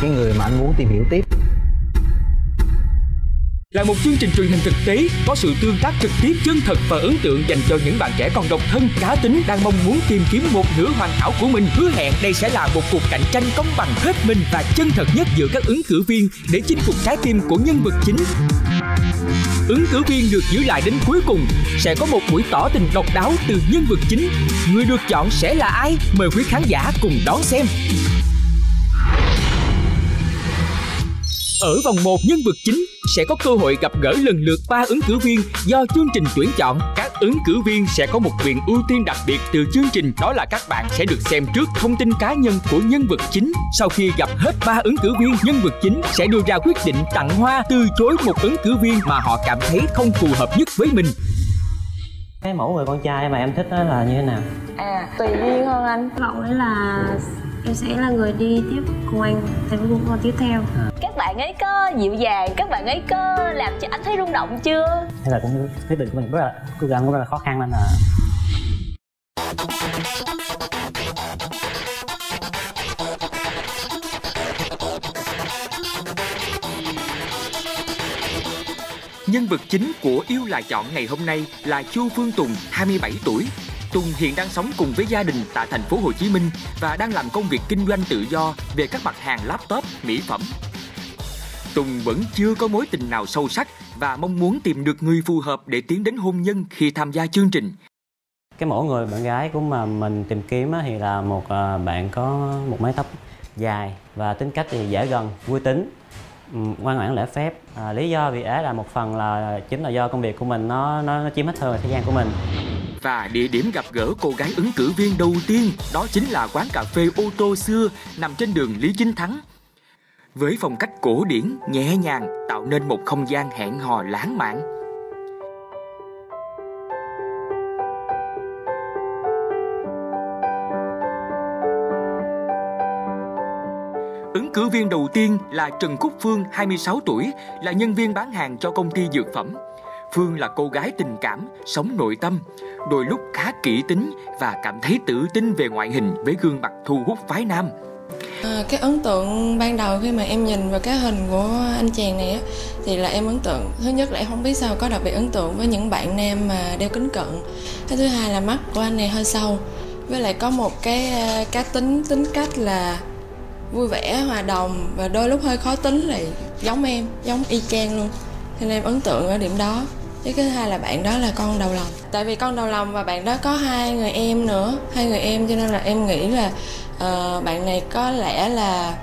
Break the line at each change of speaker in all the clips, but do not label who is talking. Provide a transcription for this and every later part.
cái người mà anh muốn tìm hiểu tiếp.
Là một chương trình truyền hình thực tế, có sự tương tác trực tiếp chân thật và ấn tượng dành cho những bạn trẻ còn độc thân, cá tính đang mong muốn tìm kiếm một nửa hoàn hảo của mình. Hứa hẹn đây sẽ là một cuộc cạnh tranh công bằng hết mình và chân thật nhất giữa các ứng cử viên để chinh phục trái tim của nhân vật chính. Ứng cử viên được giữ lại đến cuối cùng sẽ có một buổi tỏ tình độc đáo từ nhân vật chính. Người được chọn sẽ là ai? Mời quý khán giả cùng đón xem. Ở vòng 1 nhân vật chính sẽ có cơ hội gặp gỡ lần lượt 3 ứng cử viên do chương trình tuyển chọn. Các ứng cử viên sẽ có một quyền ưu tiên đặc biệt từ chương trình đó là các bạn sẽ được xem trước thông tin cá nhân của nhân vật chính. Sau khi gặp hết 3 ứng cử viên, nhân vật chính sẽ đưa ra quyết định tặng hoa từ chối một ứng cử viên mà họ cảm thấy không phù hợp nhất với mình.
cái mẫu người con trai mà em thích đó là như thế nào
À, tùy duyên hơn anh
vọng đấy là em sẽ là người đi tiếp cùng anh thành công con tiếp theo.
Các bạn ấy có dịu dàng các bạn ấy có làm cho anh thấy rung động chưa?
Hay là cũng quyết định của mình rất là cố gắng cũng rất là khó khăn nên là
Nhân vật chính của Yêu là chọn ngày hôm nay là Chu Phương Tùng, 27 tuổi. Tùng hiện đang sống cùng với gia đình tại thành phố Hồ Chí Minh và đang làm công việc kinh doanh tự do về các mặt hàng laptop, mỹ phẩm. Tùng vẫn chưa có mối tình nào sâu sắc và mong muốn tìm được người phù hợp để tiến đến hôn nhân khi tham gia chương trình.
cái mẫu người bạn gái của mà mình tìm kiếm thì là một à, bạn có một mái tóc dài và tính cách thì dễ gần vui tính ngoan ngoãn lễ phép à, lý do vì ấy là một phần là chính là do công việc của mình nó nó, nó chiếm hết thời gian của mình
và địa điểm gặp gỡ cô gái ứng cử viên đầu tiên đó chính là quán cà phê ô tô xưa nằm trên đường Lý Chính Thắng. Với phong cách cổ điển, nhẹ nhàng tạo nên một không gian hẹn hò lãng mạn. Ứng cử viên đầu tiên là Trần Cúc Phương, 26 tuổi, là nhân viên bán hàng cho công ty dược phẩm. Phương là cô gái tình cảm, sống nội tâm, đôi lúc khá kỹ tính và cảm thấy tự tin về ngoại hình với gương mặt thu hút phái nam.
à, Cái ấn tượng ban đầu khi mà em nhìn vào cái hình của anh chàng này á Thì là em ấn tượng Thứ nhất là em không biết sao có đặc biệt ấn tượng với những bạn nam mà đeo kính cận. Cái thứ hai là mắt của anh này hơi sâu Với lại có một cái à, cá tính, tính cách là vui vẻ, hòa đồng Và đôi lúc hơi khó tính lại giống em, giống y chang luôn. Nên em ấn tượng ở điểm đó cái thứ hai là bạn đó là con đầu lòng. Tại vì con đầu lòng và bạn đó có hai người em nữa hai người em cho nên là em nghĩ là ờ, bạn này có lẽ là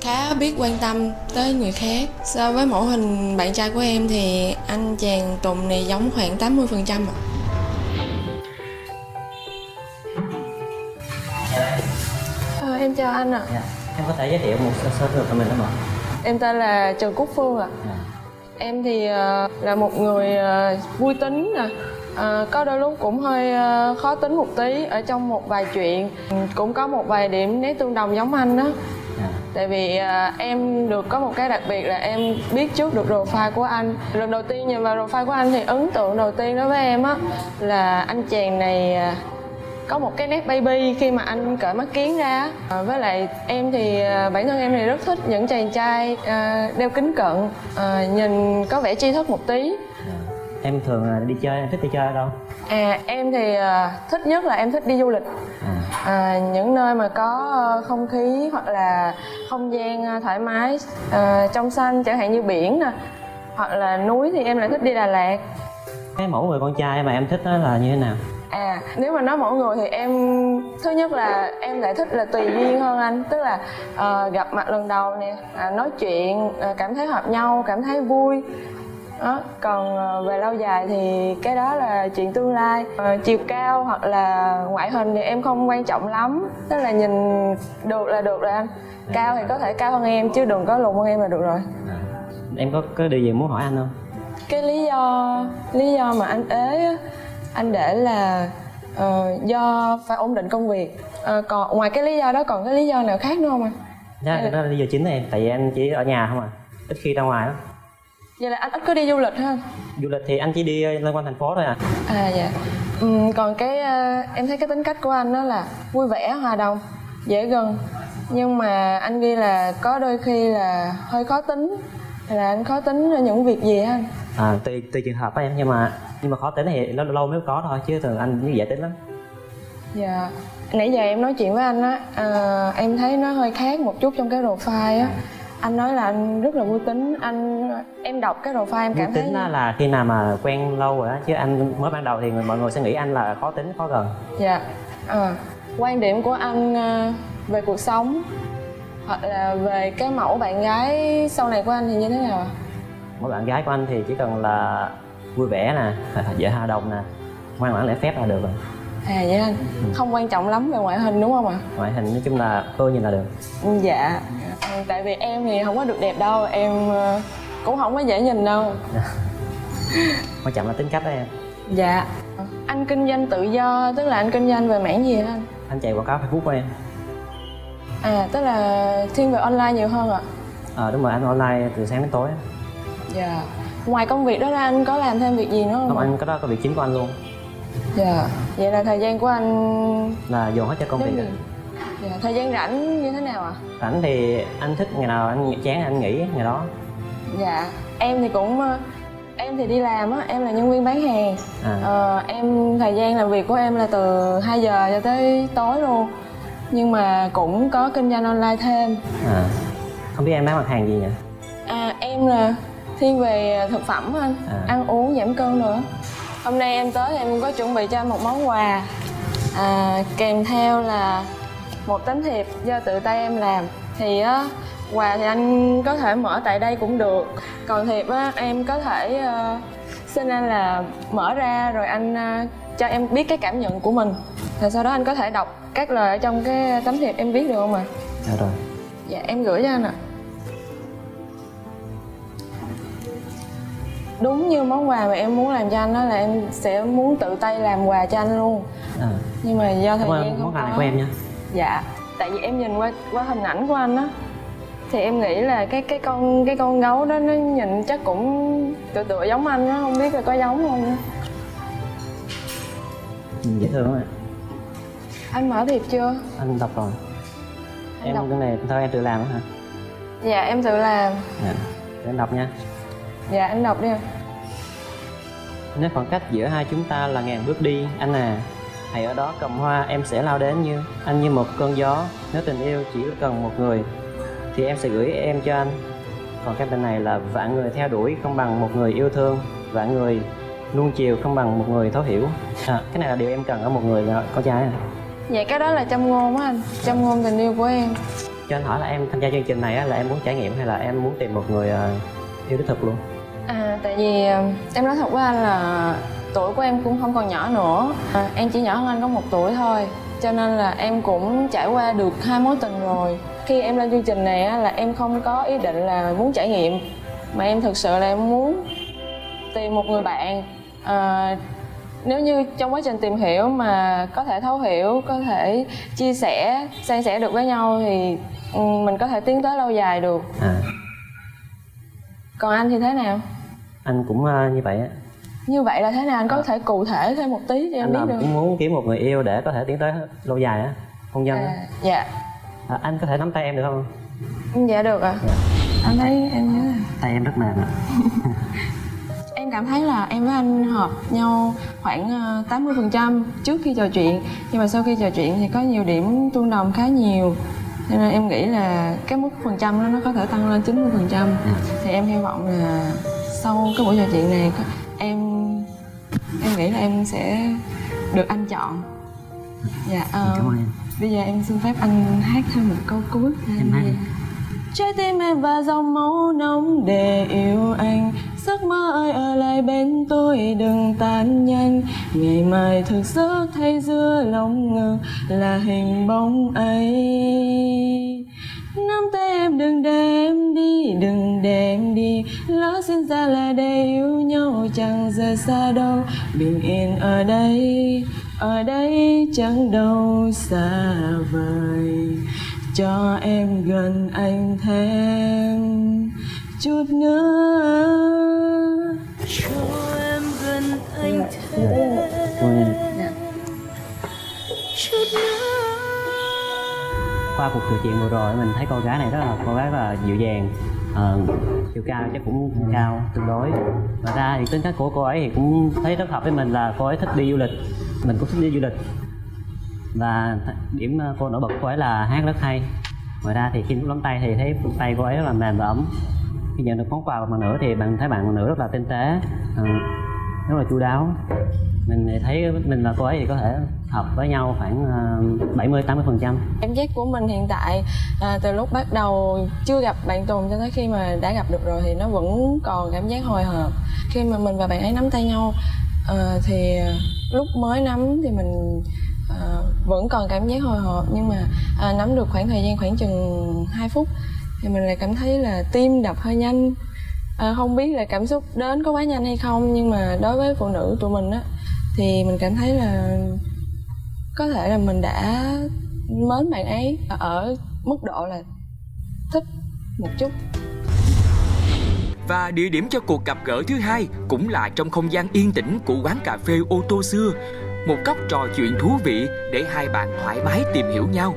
khá biết quan tâm tới người khác. So với mẫu hình bạn trai của em thì anh chàng tùng này giống khoảng 80% phần trăm ạ. Ờ, em chào anh ạ.
Dạ. em có thể giới thiệu một sơ sơ về mình không ạ?
Em tên là trần cúc phương ạ.
Dạ.
Em thì ờ, là một người ờ, vui tính nè. Ờ, có đôi lúc cũng hơi khó tính một tí ở trong một vài chuyện. Cũng có một vài điểm nét tương đồng giống anh đó
Dạ.
tại vì ờ, em được có một cái đặc biệt là em biết trước được profile của anh. Lần đầu tiên nhìn vào profile của anh thì ấn tượng đầu tiên đối với em á là anh chàng này ờ, có một cái nét baby khi mà anh cởi mắt kiến ra à, với lại em thì à, bản thân em thì rất thích những chàng trai à, đeo kính cận à, nhìn có vẻ tri thức một tí.
Dạ. em thường là đi chơi em thích đi chơi ở đâu?
À em thì à, thích nhất là em thích đi du lịch.
À.
à, những nơi mà có ờ, không khí hoặc là không gian ờ, thoải mái ờ, trong xanh chẳng hạn như biển nè hoặc là núi thì em lại thích đi Đà Lạt.
Cái mẫu người con trai mà em thích đó là như thế nào
À, nếu mà nói mỗi người thì em thứ nhất là em lại thích là tùy duyên hơn anh, tức là ờ, gặp mặt lần đầu nè, à, nói chuyện à, cảm thấy hợp nhau, cảm thấy vui. Đó, còn ờ, về lâu dài thì cái đó là chuyện tương lai. Ờ, chiều cao hoặc là ngoại hình thì em không quan trọng lắm, tức là nhìn được là được rồi anh. Cao thì có thể cao hơn em chứ đừng có lùn hơn em là được rồi.
à. em có có điều gì muốn hỏi anh không
cái lý do lý do mà anh ế á, anh để là ờ, do phải ổn định công việc. Ờ, còn ngoài cái lý do đó còn cái lý do nào khác nữa không anh
đó, đó là lý do chính em tại vì anh chỉ ở nhà không à ít khi ra ngoài lắm.
Vậy là anh ít có đi du lịch ha?
Du lịch thì anh chỉ đi lên quanh thành phố thôi à
à dạ. Ừm, còn cái ờ, em thấy cái tính cách của anh đó là vui vẻ hòa đồng dễ gần. Nhưng mà anh ghi là có đôi khi là hơi khó tính là anh khó tính những việc gì anh
à tùy tùy trường hợp á em nhưng mà nhưng mà khó tính thì lâu lâu mới có thôi chứ thường anh dễ tính lắm.
Dạ. Nãy giờ em nói chuyện với anh á à, em thấy nó hơi khác một chút trong cái profile á. Anh nói là anh rất là vui tính anh em đọc cái profile em
vui
cảm
tính
thấy
là khi nào mà quen lâu rồi á chứ anh mới ban đầu thì người, mọi người sẽ nghĩ anh là khó tính khó gần.
Dạ. À, quan điểm của anh à, về cuộc sống hoặc là về cái mẫu bạn gái sau này của anh thì như thế nào? ạ
mỗi bạn gái của anh thì chỉ cần là vui vẻ nè dễ hòa đồng nè ngoan ngoãn lễ phép là được rồi.
À vậy anh không quan trọng lắm về ngoại hình đúng không ạ?
Ngoại hình nói chung là tôi nhìn là được.
Dạ. Ừ, tại vì em thì không có được đẹp đâu em ờ, cũng không có dễ nhìn đâu.
Quan trọng là tính cách đó em.
Dạ. Anh kinh doanh tự do tức là anh kinh doanh về mảng gì anh?
Anh chạy quảng cáo facebook của em.
À tức là thiên về online nhiều hơn ạ?
Ờ đúng rồi anh online từ sáng đến tối á.
dạ. Ngoài công việc đó ra anh có làm thêm việc gì nữa không
không anh có đó có việc chính của anh luôn.
Dạ. Vậy là thời gian của anh
là dồn hết cho công việc
dạ thời gian rảnh như thế nào ạ?
Rảnh thì anh thích ngày nào anh chán anh nghỉ ngày đó.
Dạ. Em thì cũng ờ, em thì đi làm á em là nhân viên bán hàng.
À.
Ờ, em thời gian làm việc của em là từ 2 giờ cho tới tối luôn. Nhưng mà cũng có kinh doanh online thêm.
À. Không biết em bán mặt hàng gì nhỉ?
À em là thiên về thực phẩm anh.
À.
ăn uống giảm cân nữa. Hôm nay em tới em có chuẩn bị cho anh một món quà. À, kèm theo là một tấm thiệp do tự tay em làm. Thì á quà thì anh có thể mở tại đây cũng được. Còn thiệp á em có thể ờ, xin anh là mở ra rồi anh ờ, cho em biết cái cảm nhận của mình. Rồi sau đó anh có thể đọc các lời ở trong cái tấm thiệp em viết được không ạ?
Dạ rồi.
Dạ em gửi cho anh ạ đúng như món quà mà em muốn làm cho anh đó là em sẽ muốn tự tay làm quà cho anh luôn.
À.
Nhưng mà do thời gian
món quà này
có.
của em nha.
Dạ tại vì em nhìn qua qua hình ảnh của anh á thì em nghĩ là cái cái con cái con gấu đó nó nhìn chắc cũng tựa tựa giống anh á không biết là có giống không nữa.
ừ, dễ thương ạ.
Anh mở thiệp chưa?
Anh đọc rồi.
Anh
em
đọc.
cái này thôi em tự làm hả?
Dạ em tự làm.
Dạ để anh đọc nha
dạ anh đọc đi ạ
nếu khoảng cách giữa hai chúng ta là ngàn bước đi anh à. Hãy ở đó cầm hoa em sẽ lao đến như anh như một cơn gió. Nếu tình yêu chỉ cần một người thì em sẽ gửi em cho anh. Còn cái bên này là vạn người theo đuổi không bằng một người yêu thương. Vạn người luôn chiều không bằng một người thấu hiểu. À, cái này là điều em cần ở một người con trai à.
dạ cái đó là trong ngôn á anh. Trong ngôn tình yêu của em.
Cho anh hỏi là em tham gia chương trình này á, là em muốn trải nghiệm hay là em muốn tìm một người à, yêu đích thực luôn
À, tại vì ờ, em nói thật với anh là tuổi của em cũng không còn nhỏ nữa. À, Em chỉ nhỏ hơn anh có một tuổi thôi Cho nên là em cũng trải qua được hai mối tình rồi. Khi em lên chương trình này á, là em không có ý định là muốn trải nghiệm Mà em thực sự là em muốn tìm một người bạn. À, nếu như trong quá trình tìm hiểu mà có thể thấu hiểu có thể chia sẻ san sẻ được với nhau thì ừ, mình có thể tiến tới lâu dài được.
À.
Còn anh thì thế nào
anh cũng à, như vậy á.
Như vậy là thế nào? Anh có thể cụ thể thêm một tí cho em
anh
biết
là
được
cũng muốn kiếm một người yêu để có thể tiến tới lâu dài á hôn nhân á.
À, dạ.
À, anh có thể nắm tay em được không?
Dạ được ạ. Anh thấy em nhớ
tay em rất mềm ạ.
Em cảm thấy là em với anh hợp nhau khoảng ờ, 80% trước khi trò chuyện. Nhưng mà sau khi trò chuyện thì có nhiều điểm tương đồng khá nhiều. Cho nên em nghĩ là cái mức phần trăm đó nó có thể tăng lên 90 phần trăm. Thì em hy vọng là sau cái buổi trò chuyện này em em nghĩ là em sẽ được anh chọn. Dạ ờ,
cảm ơn em.
bây giờ em xin phép anh hát thêm một câu cuối. Cho
Em hát đi.
Trái tim em và dòng máu nóng để yêu anh. Giấc mơ ơi ở lại bên tôi đừng tan nhanh. Ngày mai thực giấc thay giữa lòng ngực là hình bóng ấy Nắm tay em đừng đem đi, đừng đem đi. Lỡ sinh ra là để yêu nhau chẳng rời xa đâu. Bình yên ở đây, ở đây chẳng đâu xa vời. Cho em gần anh thêm chút nữa. Cho em gần anh thêm
cảm ơn em
chút nữa
qua cuộc trò chuyện vừa rồi mình thấy cô gái này rất là cô gái rất là dịu dàng ờ, chiều cao chắc cũng cao tương đối. Và ra thì tính cách của cô ấy thì cũng thấy rất hợp với mình là cô ấy thích đi du lịch mình cũng thích đi du lịch. Và điểm ờ, cô nổi bật của cô ấy là hát rất hay. Ngoài ra thì khi lúc nắm tay thì thấy tay cô ấy rất là mềm và ấm. Khi nhận được món quà của bạn nữ thì bạn thấy bạn nữ rất là tinh tế ờ, rất là chu đáo. Mình thấy mình và cô ấy thì có thể hợp với nhau khoảng ờ, 70 80 phần trăm.
Cảm giác của mình hiện tại à, từ lúc bắt đầu chưa gặp bạn Tùng cho tới khi mà đã gặp được rồi thì nó vẫn còn cảm giác hồi hộp. Khi mà mình và bạn ấy nắm tay nhau ờ, thì lúc mới nắm thì mình vẫn còn cảm giác hồi hộp. Nhưng mà à, nắm được khoảng thời gian khoảng chừng 2 phút thì mình lại cảm thấy là tim đập hơi nhanh. À, không biết là cảm xúc đến có quá nhanh hay không nhưng mà đối với phụ nữ tụi mình á thì mình cảm thấy là có thể là mình đã mến bạn ấy ở mức độ là thích một chút
Và địa điểm cho cuộc gặp gỡ thứ hai cũng là trong không gian yên tĩnh của quán cà phê ô tô xưa. Một góc trò chuyện thú vị để hai bạn thoải mái tìm hiểu nhau.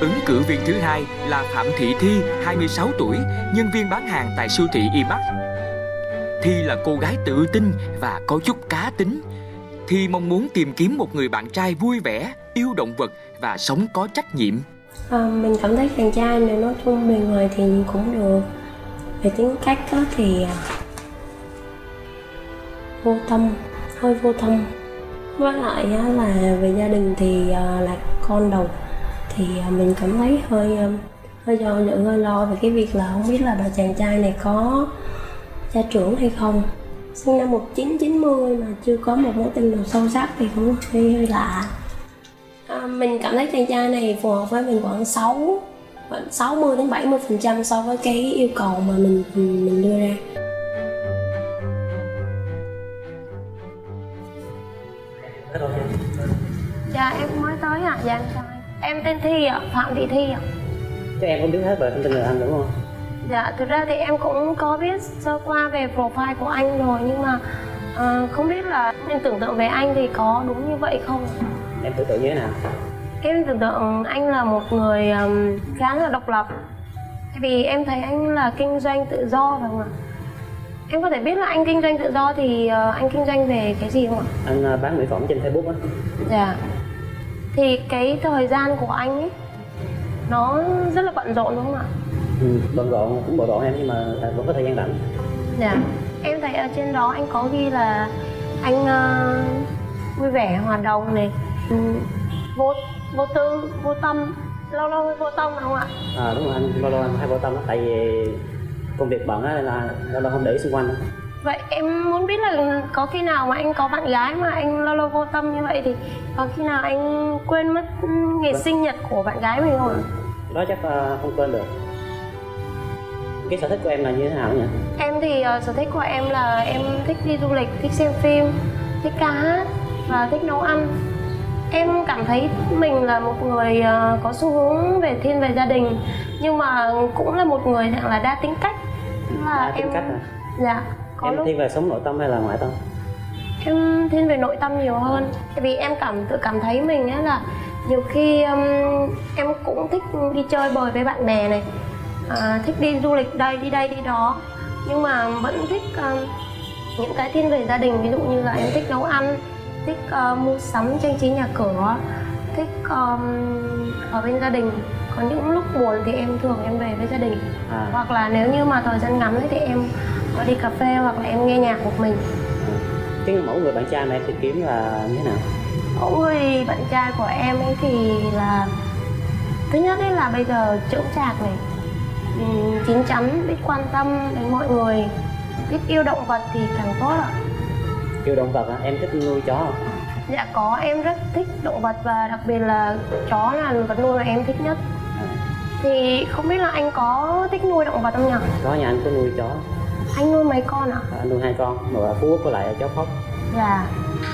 Ứng cử viên thứ hai là Phạm Thị Thi, 26 tuổi, nhân viên bán hàng tại siêu thị Imax. Thi là cô gái tự tin và có chút cá tính. Thi mong muốn tìm kiếm một người bạn trai vui vẻ, yêu động vật và sống có trách nhiệm.
à, mình cảm thấy chàng trai này nói chung bề ngoài thì cũng được. Về tính cách đó thì à, vô tâm hơi vô tâm. Với lại là về gia đình thì à, là con đầu. Thì à, mình cảm thấy hơi hơi do dự hơi lo về cái việc là không biết là bà chàng trai này có gia trưởng hay không sinh năm 1990 mà chưa có một mối tình nào sâu sắc thì cũng hơi, hơi lạ. À, mình cảm thấy chàng trai này phù hợp với mình khoảng 6 khoảng 60 đến 70 phần trăm so với cái yêu cầu mà mình mình đưa ra. Dạ em mới tới ạ. Dạ em chào anh. Em tên thi ạ phạm thị thi ạ.
Chứ em không biết hết về thông tin người anh đúng không?
Dạ, thực ra thì em cũng có biết sơ qua về profile của anh rồi nhưng mà ờ, không biết là em tưởng tượng về anh thì có đúng như vậy không?
Em tưởng tượng như thế nào?
Em tưởng tượng anh là một người ừm, khá là độc lập Tại vì em thấy anh là kinh doanh tự do phải không ạ? Em có thể biết là anh kinh doanh tự do thì ờ, anh kinh doanh về cái gì không ạ?
Anh ờ, bán mỹ phẩm trên Facebook á
Dạ Thì cái thời gian của anh ấy Nó rất là bận rộn đúng không ạ?
Ừ, Bận rộn, cũng bận rộn em nhưng mà vẫn có thời gian rảnh
Dạ Em thấy ở trên đó anh có ghi là anh ờ, vui vẻ, hòa đồng này ừ, vô vô tư, vô tâm lâu lâu vô tâm không ạ?
À đúng rồi anh, lâu lâu anh hay vô tâm đó Tại vì công việc bận á là lâu lâu không để ý xung quanh á.
Vậy em muốn biết là có khi nào mà anh có bạn gái mà anh lâu lâu vô tâm như vậy thì có khi nào anh quên mất ừ, ngày sinh nhật của bạn gái mình không ạ?
Đó chắc ờ, không quên được Cái sở thích của em là như thế nào nhỉ?
Em thì ờ, sở thích của em là em thích đi du lịch, thích xem phim, thích ca hát và thích nấu ăn. Em cảm thấy mình là một người ờ, có xu hướng về thiên về gia đình nhưng mà cũng là một người dạng là đa tính cách. Là
Đa tính
em
cách à?
dạ có
em
lúc
thiên về sống nội tâm hay là ngoại tâm?
em thiên về nội tâm nhiều hơn tại vì em cảm tự cảm thấy mình á là nhiều khi um, em cũng thích đi chơi bời với bạn bè này à, thích đi du lịch đây đi đây đi đó. Nhưng mà vẫn thích um, những cái thiên về gia đình ví dụ như là em thích nấu ăn thích uh, mua sắm trang trí nhà cửa thích um, ở bên gia đình. Có những lúc buồn thì em thường em về với gia đình.
À,
hoặc là nếu như mà thời gian ngắn ấy thì em có đi cà phê hoặc là em nghe nhạc một mình.
Cái mẫu người bạn trai em tìm kiếm là như thế nào?
mẫu người bạn trai của em ấy thì là thứ nhất ấy là bây giờ chững chạc này chín chắn biết quan tâm đến mọi người biết yêu động vật thì càng tốt ạ.
Yêu động vật á, em thích nuôi chó không?
dạ có em rất thích động vật và đặc biệt là chó là vật nuôi mà em thích nhất.
À,
thì không biết là anh có thích nuôi động vật không nhỉ?
Có nhà anh có nuôi chó.
Anh nuôi mấy con ạ?
Anh nuôi hai con một là phú quốc với lại chó phốc
Dạ.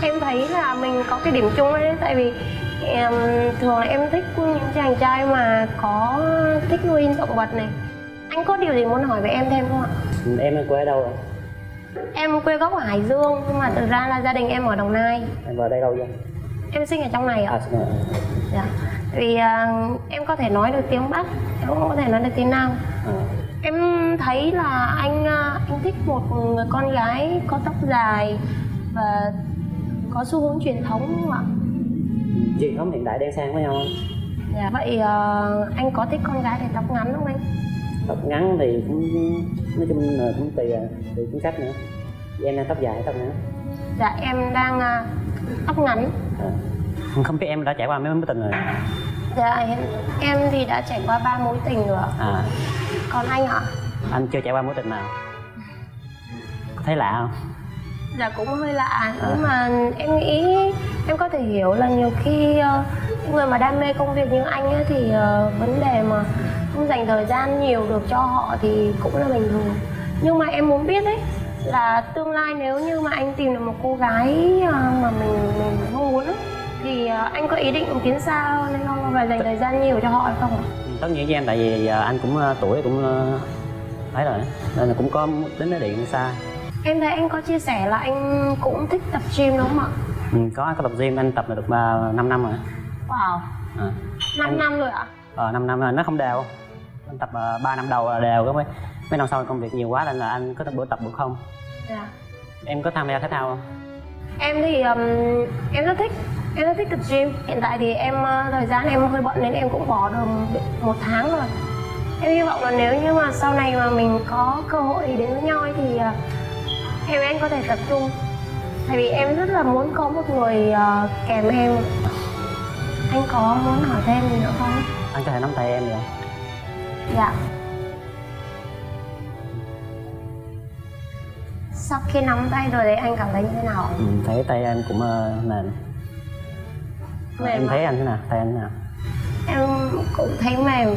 Em thấy là mình có cái điểm chung ấy Tại vì em, thường là em thích những chàng trai mà có thích nuôi động vật này Anh có điều gì muốn hỏi về em thêm không ạ?
em ở quê ở đâu rồi
Em quê gốc ở Hải Dương Nhưng mà thực ra là gia đình em ở Đồng Nai.
Em vào đây đâu chưa
Em sinh ở trong này ạ.
À xin lỗi.
Dạ. Vì à, em có thể nói được tiếng bắc em cũng có thể nói được tiếng nam.
À.
em thấy là anh à, anh thích một người con gái có tóc dài và có xu hướng truyền thống không ạ?
Truyền thống hiện đại đen sang với nhau không?
Dạ vậy uh, anh có thích con gái để tóc ngắn không anh
tóc ngắn thì cũng nói chung là cũng tùy à, tùy tính cách nữa. Em đang tóc dài tóc ngắn?
Dạ em đang uh, tóc ngắn. À.
không biết em đã trải qua mấy mối tình rồi?
Dạ em, em thì đã trải qua ba mối tình rồi
à.
Còn anh ạ?
Anh chưa trải qua mối tình nào? Có thấy lạ không?
Dạ cũng hơi lạ. À. nhưng mà em nghĩ em có thể hiểu là nhiều khi uh, người mà đam mê công việc như anh ấy, thì uh, vấn đề mà không dành thời gian nhiều được cho họ thì cũng là bình thường. Nhưng mà em muốn biết đấy là tương lai nếu như mà anh tìm được một cô gái uh, mà mình mình mong muốn thì uh, anh có ý định tiến xa hơn hay không và dành thời gian nhiều cho họ hay không
tất nhiên với em tại vì giờ anh cũng uh, tuổi cũng thấy rồi nên là cũng có đến điện xa.
Em thấy anh có chia sẻ là anh cũng thích tập gym đúng không ạ?
Ừ, có có tập gym anh tập được uh, 5 năm rồi.
Wow. À. 5 anh... năm rồi ạ?
Ờ 5 năm rồi nó không đều anh tập uh, 3 năm đầu là đều có mấy mấy năm sau công việc nhiều quá nên là anh có bữa tập bữa không?
Dạ.
Em có tham gia thể thao không?
Em thì um, em rất thích em rất thích tập gym. Hiện tại thì em uh, thời gian em hơi bận nên em cũng bỏ được một tháng rồi. Em hy vọng là nếu như mà sau này mà mình có cơ hội đến với nhau ấy thì uh, em anh có thể tập trung. Tại vì em rất là muốn có một người uh, kèm em. Anh có muốn hỏi thêm gì nữa không?
Anh có thể nắm tay em được không
dạ. Sau khi nắm tay rồi thì anh cảm thấy như thế nào?
Ừ, thấy tay anh cũng uh, mềm.
Mềm
em
à?
thấy anh thế nào? Tay anh thế nào?
Em cũng thấy mềm.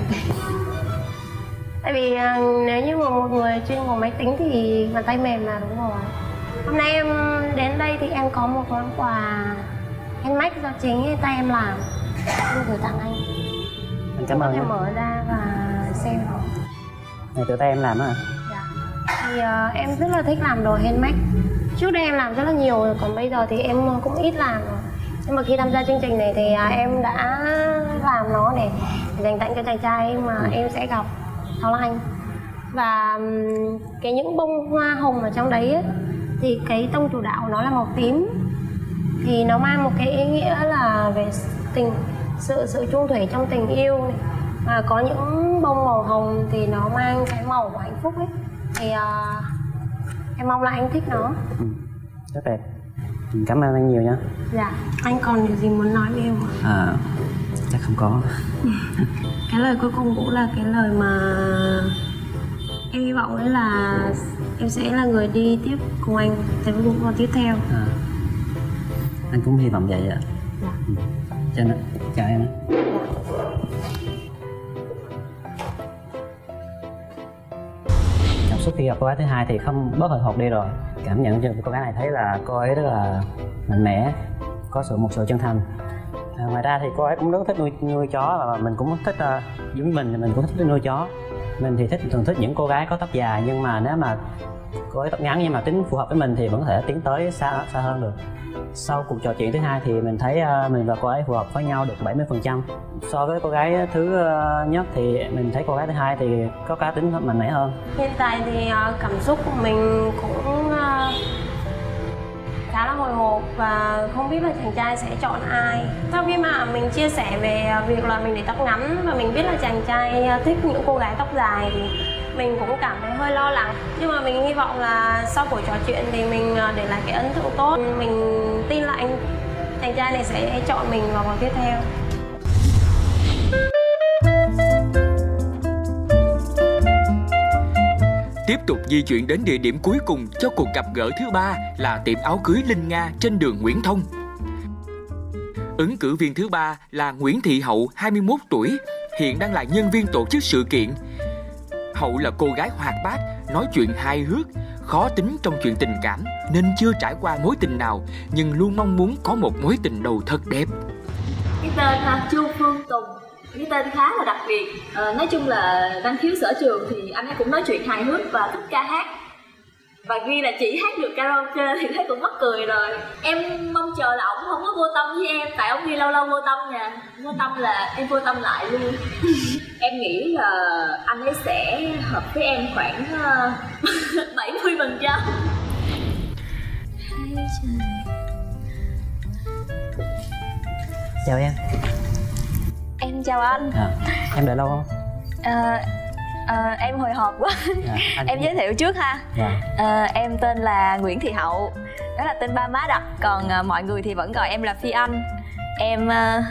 Tại vì uh, nếu như mà một người chuyên ngồi máy tính thì bàn tay mềm là đúng rồi. Hôm nay em đến đây thì em có một món quà handmade do chính tay em làm. Em gửi tặng anh.
Anh cảm ơn
em mở ra và xem
này tự tay em làm á
dạ. Thì uh, em rất là thích làm đồ handmade. Trước đây em làm rất là nhiều rồi còn bây giờ thì em cũng ít làm rồi. Nhưng mà khi tham gia chương trình này thì uh, em đã làm nó để, để dành tặng cho chàng trai mà ừ. em sẽ gặp là anh và um, cái những bông hoa hồng ở trong đấy ấy, thì cái tông chủ đạo nó là màu tím. Thì nó mang một cái ý nghĩa là về tình sự sự chung thủy trong tình yêu này và có những bông màu hồng thì nó mang cái màu của hạnh phúc ấy. Thì uh, em mong là anh thích nó.
Ừ, rất đẹp. Cảm ơn anh nhiều nha
dạ anh còn điều gì muốn nói với em không?
À chắc không có.
Cái lời cuối cùng cũng là cái lời mà em hy vọng đấy là em sẽ là người đi tiếp cùng anh tới bước vào tiếp theo. À,
anh cũng hy vọng vậy ạ.
Dạ.
ừ. cho nên chào em cảm khi gặp cô gái thứ hai thì không bớt hồi hộp đi rồi. Cảm nhận cho cô gái này thấy là cô ấy rất là mạnh mẽ có sự một sự chân thành. À, ngoài ra thì cô ấy cũng rất thích nuôi nuôi chó và mình cũng thích uh, giống mình thì mình cũng thích nuôi chó. Mình thì thích thường thích những cô gái có tóc dài nhưng mà nếu mà cô ấy tóc ngắn nhưng mà tính phù hợp với mình thì vẫn có thể tiến tới xa xa hơn được. Sau cuộc trò chuyện thứ hai thì mình thấy ờ, mình và cô ấy phù hợp với nhau được 70 phần trăm. So với cô gái thứ ờ, nhất thì mình thấy cô gái thứ hai thì có cá tính mạnh mẽ hơn.
Hiện tại thì ờ, cảm xúc của mình cũng khá là hồi hộp và không biết là chàng trai sẽ chọn ai. Sau khi mà mình chia sẻ về việc là mình để tóc ngắn và mình biết là chàng trai thích những cô gái tóc dài thì mình cũng cảm thấy hơi lo lắng nhưng mà mình hy vọng là sau buổi trò chuyện thì mình à, để lại cái ấn tượng tốt mình tin là anh chàng trai này sẽ chọn mình vào vòng tiếp theo
Tiếp tục di chuyển đến địa điểm cuối cùng cho cuộc gặp gỡ thứ ba là tiệm áo cưới Linh Nga trên đường Nguyễn Thông. Ứng cử viên thứ ba là Nguyễn Thị Hậu, 21 tuổi, hiện đang là nhân viên tổ chức sự kiện. Hậu là cô gái hoạt bát, nói chuyện hài hước, khó tính trong chuyện tình cảm nên chưa trải qua mối tình nào nhưng luôn mong muốn có một mối tình đầu thật đẹp.
Cái tên là Chu Phương Tùng cái tên khá là đặc biệt à, nói chung là năng khiếu sở trường thì anh ấy cũng nói chuyện hài hước và thích ca hát và ghi là chỉ hát được karaoke thì thấy cũng mắc cười rồi. Em mong chờ là ổng không có vô tâm với em tại ổng ghi lâu lâu vô tâm nha. Vô tâm là em vô tâm lại luôn. Em nghĩ là anh ấy sẽ hợp với em khoảng ờ, bảy mươi phần trăm.
Chào em.
Em chào anh.
À, em đợi lâu không?
À, à, em hồi hộp quá.
Dạ,
em giới thiệu trước ha.
Dạ.
À, em tên là nguyễn thị hậu đó là tên ba má đặt còn à, mọi người thì vẫn gọi em là phi anh. Em à,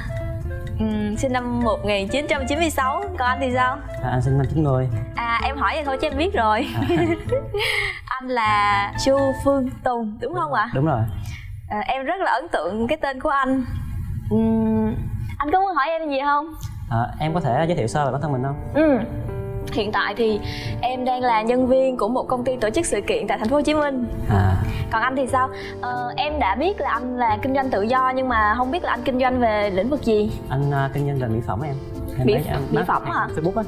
ừm, sinh năm 1996 còn anh thì sao?
À, anh sinh năm 90
à em hỏi vậy thôi chứ em biết rồi.
À,
anh là chu phương tùng đúng không ạ?
Đúng rồi.
À, em rất là ấn tượng cái tên của anh. Ừm, anh có muốn hỏi em gì không?
À, em có thể giới thiệu sơ về bản thân mình không?
Ừ. Hiện tại thì em đang là nhân viên của một công ty tổ chức sự kiện tại thành phố Hồ Chí Minh.
à,
Còn anh thì sao? Ờ, em đã biết là anh là kinh doanh tự do nhưng mà không biết là anh kinh doanh về lĩnh vực gì.
anh à, kinh doanh về mỹ phẩm em em
Mỹ-
em
mỹ phẩm hả?
facebook á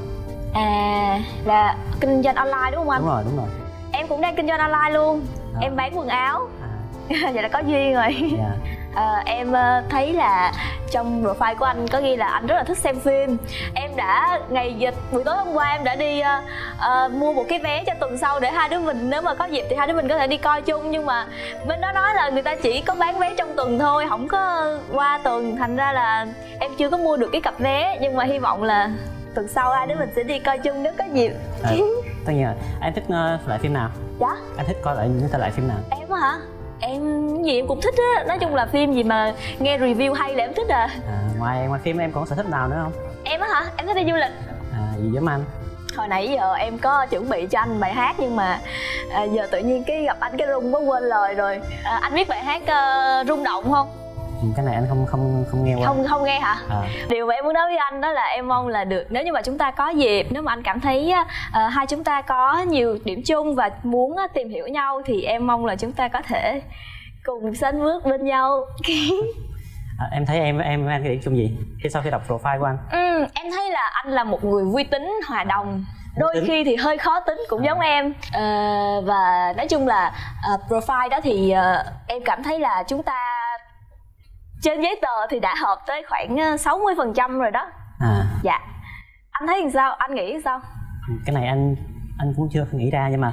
À là kinh doanh online đúng không anh?
đúng rồi đúng rồi
Em cũng đang kinh doanh online luôn.
À.
Em bán quần áo.
à,
Vậy là có duyên rồi.
dạ
Ờ, em ờ, thấy là trong profile của anh có ghi là anh rất là thích xem phim. Em đã ngày dịch buổi tối hôm qua em đã đi ờ, mua một cái vé cho tuần sau để hai đứa mình nếu mà có dịp thì hai đứa mình có thể đi coi chung. Nhưng mà bên đó nói là người ta chỉ có bán vé trong tuần thôi không có qua tuần. Thành ra là em chưa có mua được cái cặp vé. Nhưng mà hy vọng là tuần sau hai đứa mình sẽ đi coi chung nếu có dịp.
À, tất nhiên rồi. Anh thích uh, loại phim nào?
Dạ?
Anh thích coi những thể loại phim nào?
Em hả em gì em cũng thích á nói chung là phim gì mà nghe review hay là em thích à?
À, ngoài ngoài phim em còn sở thích nào nữa không?
Em á hả? Em thích đi du lịch.
À, gì giống anh?
Hồi nãy giờ em có chuẩn bị cho anh bài hát nhưng mà à, giờ tự nhiên cái gặp anh cái rung quá quên lời rồi. À, anh biết bài hát ờ, rung động không
cái này anh không không không nghe qua.
Không không nghe hả?
À,
điều mà em muốn nói với anh đó là em mong là được nếu như mà chúng ta có dịp nếu mà anh cảm thấy ờ, hai chúng ta có nhiều điểm chung và muốn á, tìm hiểu nhau thì em mong là chúng ta có thể cùng sánh bước bên nhau.
À, em thấy em em với anh cái điểm chung gì? Khi sau khi đọc profile của anh.
Ừ, em thấy là anh là một người vui tính hòa đồng. Đôi
tính.
khi thì hơi khó tính cũng giống em. Ờ, và nói chung là ờ, profile đó thì ờ, em cảm thấy là chúng ta trên giấy tờ thì đã hợp tới khoảng ờ, 60% rồi đó.
À.
Dạ. Anh thấy làm sao? Anh nghĩ sao?
Cái này anh anh cũng chưa nghĩ ra nhưng mà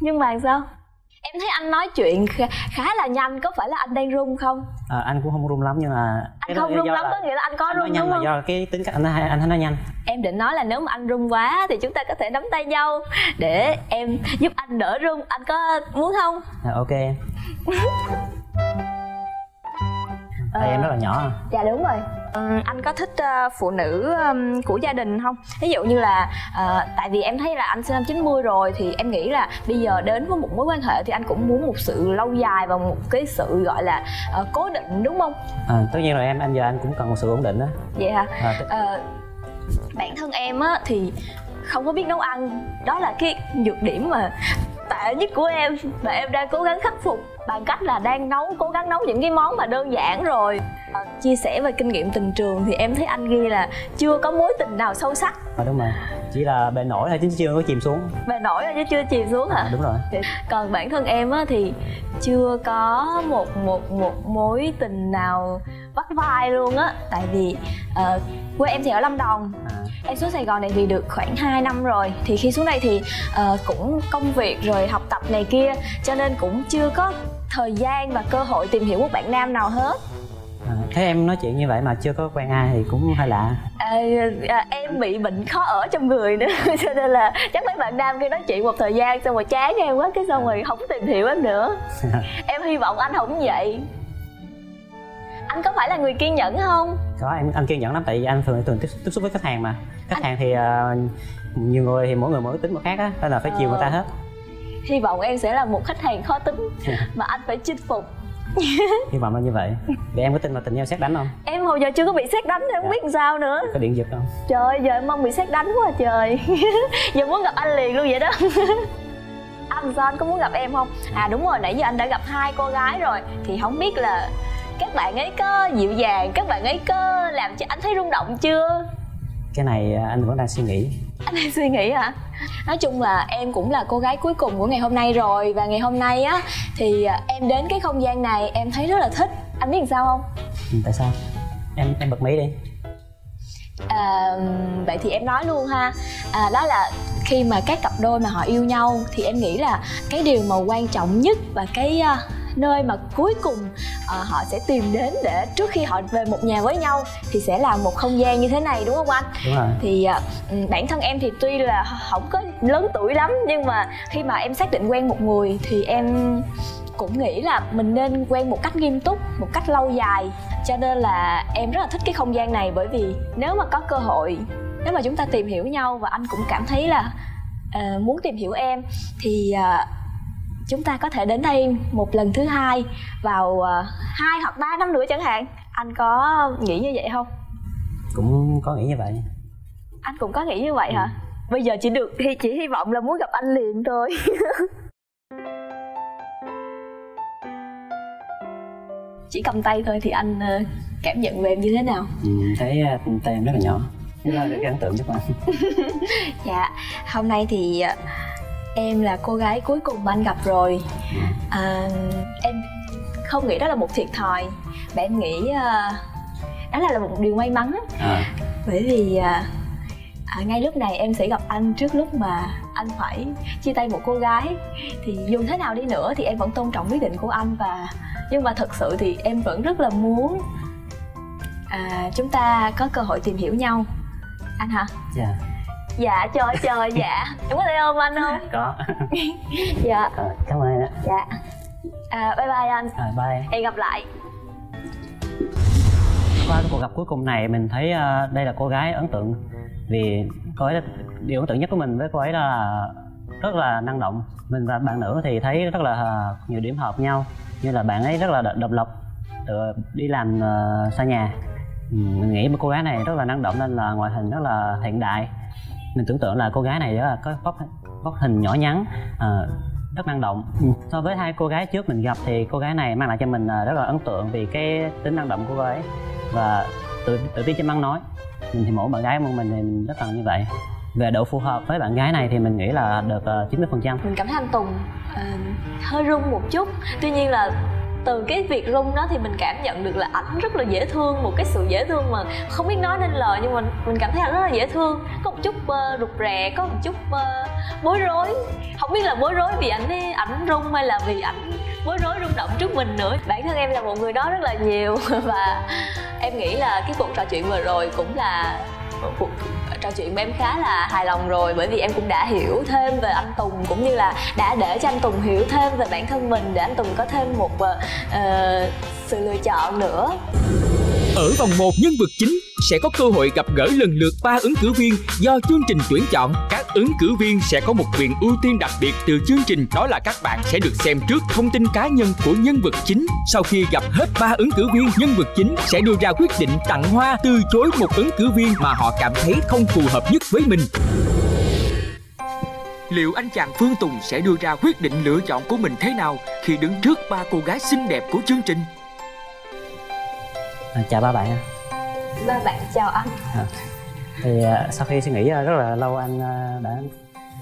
nhưng mà sao? Em thấy anh nói chuyện khá, khá là nhanh có phải là anh đang run không?
À, anh cũng không rung lắm nhưng mà
anh không run lắm
là
có nghĩa là anh có
anh
run
nhanh
đúng
là
không?
do cái tính cách anh anh thấy nói nhanh.
Em định nói là nếu mà anh run quá thì chúng ta có thể nắm tay nhau để em giúp anh đỡ run. Anh có muốn không?
À, ok tay em rất là nhỏ à.
dạ đúng rồi. Ừm, anh có thích ờ, phụ nữ ừm, của gia đình không? Ví dụ như là ờ, tại vì em thấy là anh sinh năm 90 rồi thì em nghĩ là bây giờ đến với một mối quan hệ thì anh cũng muốn một sự lâu dài và một cái sự gọi là ờ, cố định đúng không?
À, tất nhiên rồi em anh giờ anh cũng cần một sự ổn định đó
vậy hả?
À,
Ờ, bản thân em á thì không có biết nấu ăn. Đó là cái nhược điểm mà tệ nhất của em và em đang cố gắng khắc phục bằng cách là đang nấu cố gắng nấu những cái món mà đơn giản rồi. Ờ, chia sẻ về kinh nghiệm tình trường thì em thấy anh ghi là chưa có mối tình nào sâu sắc.
À, đúng rồi. Chỉ là bề nổi thôi chứ chưa có chìm xuống.
Về nổi rồi chứ chưa chìm xuống hả?
À, đúng rồi.
Còn bản thân em á thì chưa có một một một mối tình nào bắt vai luôn á. Tại vì ờ, quê em thì ở lâm đồng.
À,
Em xuống Sài Gòn này thì được khoảng 2 năm rồi. Thì khi xuống đây thì ờ, cũng công việc rồi học tập này kia Cho nên cũng chưa có thời gian và cơ hội tìm hiểu một bạn nam nào hết?
À, thấy em nói chuyện như vậy mà chưa có quen ai thì cũng hơi lạ.
À, à, Em bị bệnh khó ở trong người nữa Cho nên là chắc mấy bạn nam khi nói chuyện một thời gian Xong rồi chán em quá Cái xong rồi không tìm hiểu em nữa. Em hy vọng anh không vậy. Anh có phải là người kiên nhẫn không?
có em anh kiên nhẫn lắm tại vì anh thường thường tiếp, tiếp xúc với khách hàng mà. Khách hàng thì à, nhiều người thì mỗi người mỗi tính một khác á nên là phải chiều người ta hết
Hy vọng em sẽ là một khách hàng khó tính Mà anh phải chinh phục.
Hy vọng là như vậy. Vậy em có tin vào tình yêu xét đánh không?
Em hồi giờ chưa có bị xét đánh em không biết làm sao nữa.
Có điện giật không?
Trời ơi, giờ em mong bị xét đánh quá trời. Giờ muốn gặp anh liền luôn vậy đó. Anh sao anh có muốn gặp em không? À đúng rồi, nãy giờ anh đã gặp hai cô gái rồi. Thì không biết là các bạn ấy có dịu dàng, các bạn ấy có làm cho anh thấy rung động chưa?
Cái này anh vẫn đang suy nghĩ.
Anh đang suy nghĩ hả? Nói chung là em cũng là cô gái cuối cùng của ngày hôm nay rồi. Và ngày hôm nay á thì em đến cái không gian này em thấy rất là thích. Anh biết làm sao không?
Ừ, tại sao? Em em bật mí đi.
À, vậy thì em nói luôn ha. À, đó là khi mà các cặp đôi mà họ yêu nhau thì em nghĩ là cái điều mà quan trọng nhất và cái uh, nơi mà cuối cùng uh, họ sẽ tìm đến để trước khi họ về một nhà với nhau thì sẽ là một không gian như thế này đúng không anh?
Đúng rồi.
Thì uh, bản thân em thì tuy là không có lớn tuổi lắm nhưng mà khi mà em xác định quen một người thì em cũng nghĩ là mình nên quen một cách nghiêm túc một cách lâu dài. Cho nên là em rất là thích cái không gian này bởi vì nếu mà có cơ hội nếu mà chúng ta tìm hiểu nhau và anh cũng cảm thấy là uh, muốn tìm hiểu em thì uh, chúng ta có thể đến đây một lần thứ hai vào uh, hai hoặc ba năm nữa chẳng hạn. Anh có nghĩ như vậy không?
Cũng có nghĩ như vậy.
Anh cũng có nghĩ như vậy ừ. hả? Bây giờ chỉ được thì chỉ hy vọng là muốn gặp anh liền thôi. Chỉ cầm tay thôi thì anh uh, cảm nhận về em như thế nào?
Ừ, thấy uh, tay em rất là nhỏ. Thế là cái ấn tượng nhất anh.
Dạ hôm nay thì em là cô gái cuối cùng mà anh gặp rồi. À, em không nghĩ đó là một thiệt thòi. Mà em nghĩ uh, đó là một điều may mắn. À. bởi vì uh, à, ngay lúc này em sẽ gặp anh trước lúc mà anh phải chia tay một cô gái. Thì dù thế nào đi nữa thì em vẫn tôn trọng quyết định của anh và nhưng mà thật sự thì em vẫn rất là muốn à, chúng ta có cơ hội tìm hiểu nhau. Anh hả?
Dạ
dạ cho cho dạ. Em có thể ôm anh không?
Có.
Dạ.
À, cảm ơn ạ.
Dạ. À, bye bye anh.
À, bye.
Hẹn gặp lại.
Qua cuộc gặp cuối cùng này mình thấy uh, đây là cô gái ấn tượng. Vì cô ấy điều ấn tượng nhất của mình với cô ấy là rất là năng động. Mình và bạn nữ thì thấy rất là nhiều điểm hợp nhau. Như là bạn ấy rất là độc lập tự đi làm uh, xa nhà. Mình nghĩ cô gái này rất là năng động nên là ngoại hình rất là hiện đại mình tưởng tượng là cô gái này là có vóc vóc hình nhỏ nhắn à, rất năng động. So với hai cô gái trước mình gặp thì cô gái này mang lại cho mình ờ, rất là ấn tượng vì cái tính năng động của cô ấy. Và tự tự tin trên băng nói. Mình thì mỗi bạn gái của mình thì mình rất là như vậy. Về độ phù hợp với bạn gái này thì mình nghĩ là được ờ, chín mươi phần trăm.
Mình cảm thấy anh Tùng uh, hơi rung một chút. Tuy nhiên là từ cái việc rung đó thì mình cảm nhận được là ảnh rất là dễ thương một cái sự dễ thương mà không biết nói nên lời nhưng mà mình cảm thấy ảnh rất là dễ thương. Có một chút uh, rụt rè có một chút uh, bối rối. Không biết là bối rối vì ảnh ấy ảnh rung hay là vì ảnh bối rối rung động trước mình nữa. Bản thân em là một người đó rất là nhiều và em nghĩ là cái cuộc trò chuyện vừa rồi cũng là một cuộc trò chuyện với em khá là hài lòng rồi bởi vì em cũng đã hiểu thêm về anh Tùng cũng như là đã để cho anh Tùng hiểu thêm về bản thân mình để anh Tùng có thêm một uh, sự lựa chọn nữa
ở vòng 1 nhân vật chính sẽ có cơ hội gặp gỡ lần lượt ba ứng cử viên do chương trình tuyển chọn. cá ứng cử viên sẽ có một quyền ưu tiên đặc biệt từ chương trình đó là các bạn sẽ được xem trước thông tin cá nhân của nhân vật chính. Sau khi gặp hết ba ứng cử viên, nhân vật chính sẽ đưa ra quyết định tặng hoa từ chối một ứng cử viên mà họ cảm thấy không phù hợp nhất với mình. Liệu anh chàng Phương Tùng sẽ đưa ra quyết định lựa chọn của mình thế nào khi đứng trước ba cô gái xinh đẹp của chương trình?
À, chào ba bạn
ba bạn chào anh à,
thì à, sau khi suy nghĩ à, rất là lâu anh à, đã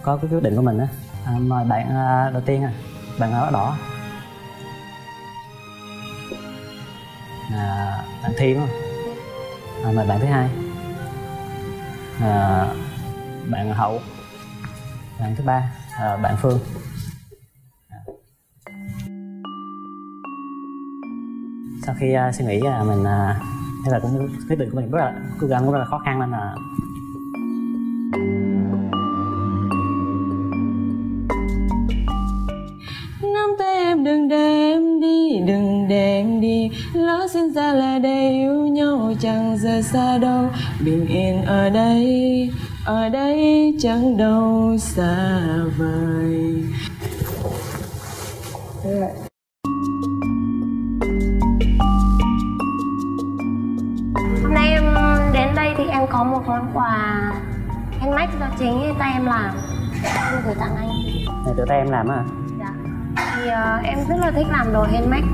có cái quyết định của mình á mời bạn đầu tiên à, bạn áo đỏ à, bạn Thi đúng không? À, mời bạn thứ hai. À, bạn Hậu. Bạn thứ ba à, bạn Phương. Sau khi uh, suy nghĩ là mình uh, thế là cũng quyết định của mình rất là, cố gắng cũng rất là khó khăn nên là
nắm tay em, đừng để em đi, đừng để em đi. Lỡ sinh ra là để yêu nhau, chẳng rời xa đâu. Bình yên ở đây ở đây chẳng đâu xa vời.
Em có một món quà handmade do chính tay em làm. Em gửi tặng anh.
Này tự tay em làm à
dạ. Thì uh, em rất là thích làm đồ handmade.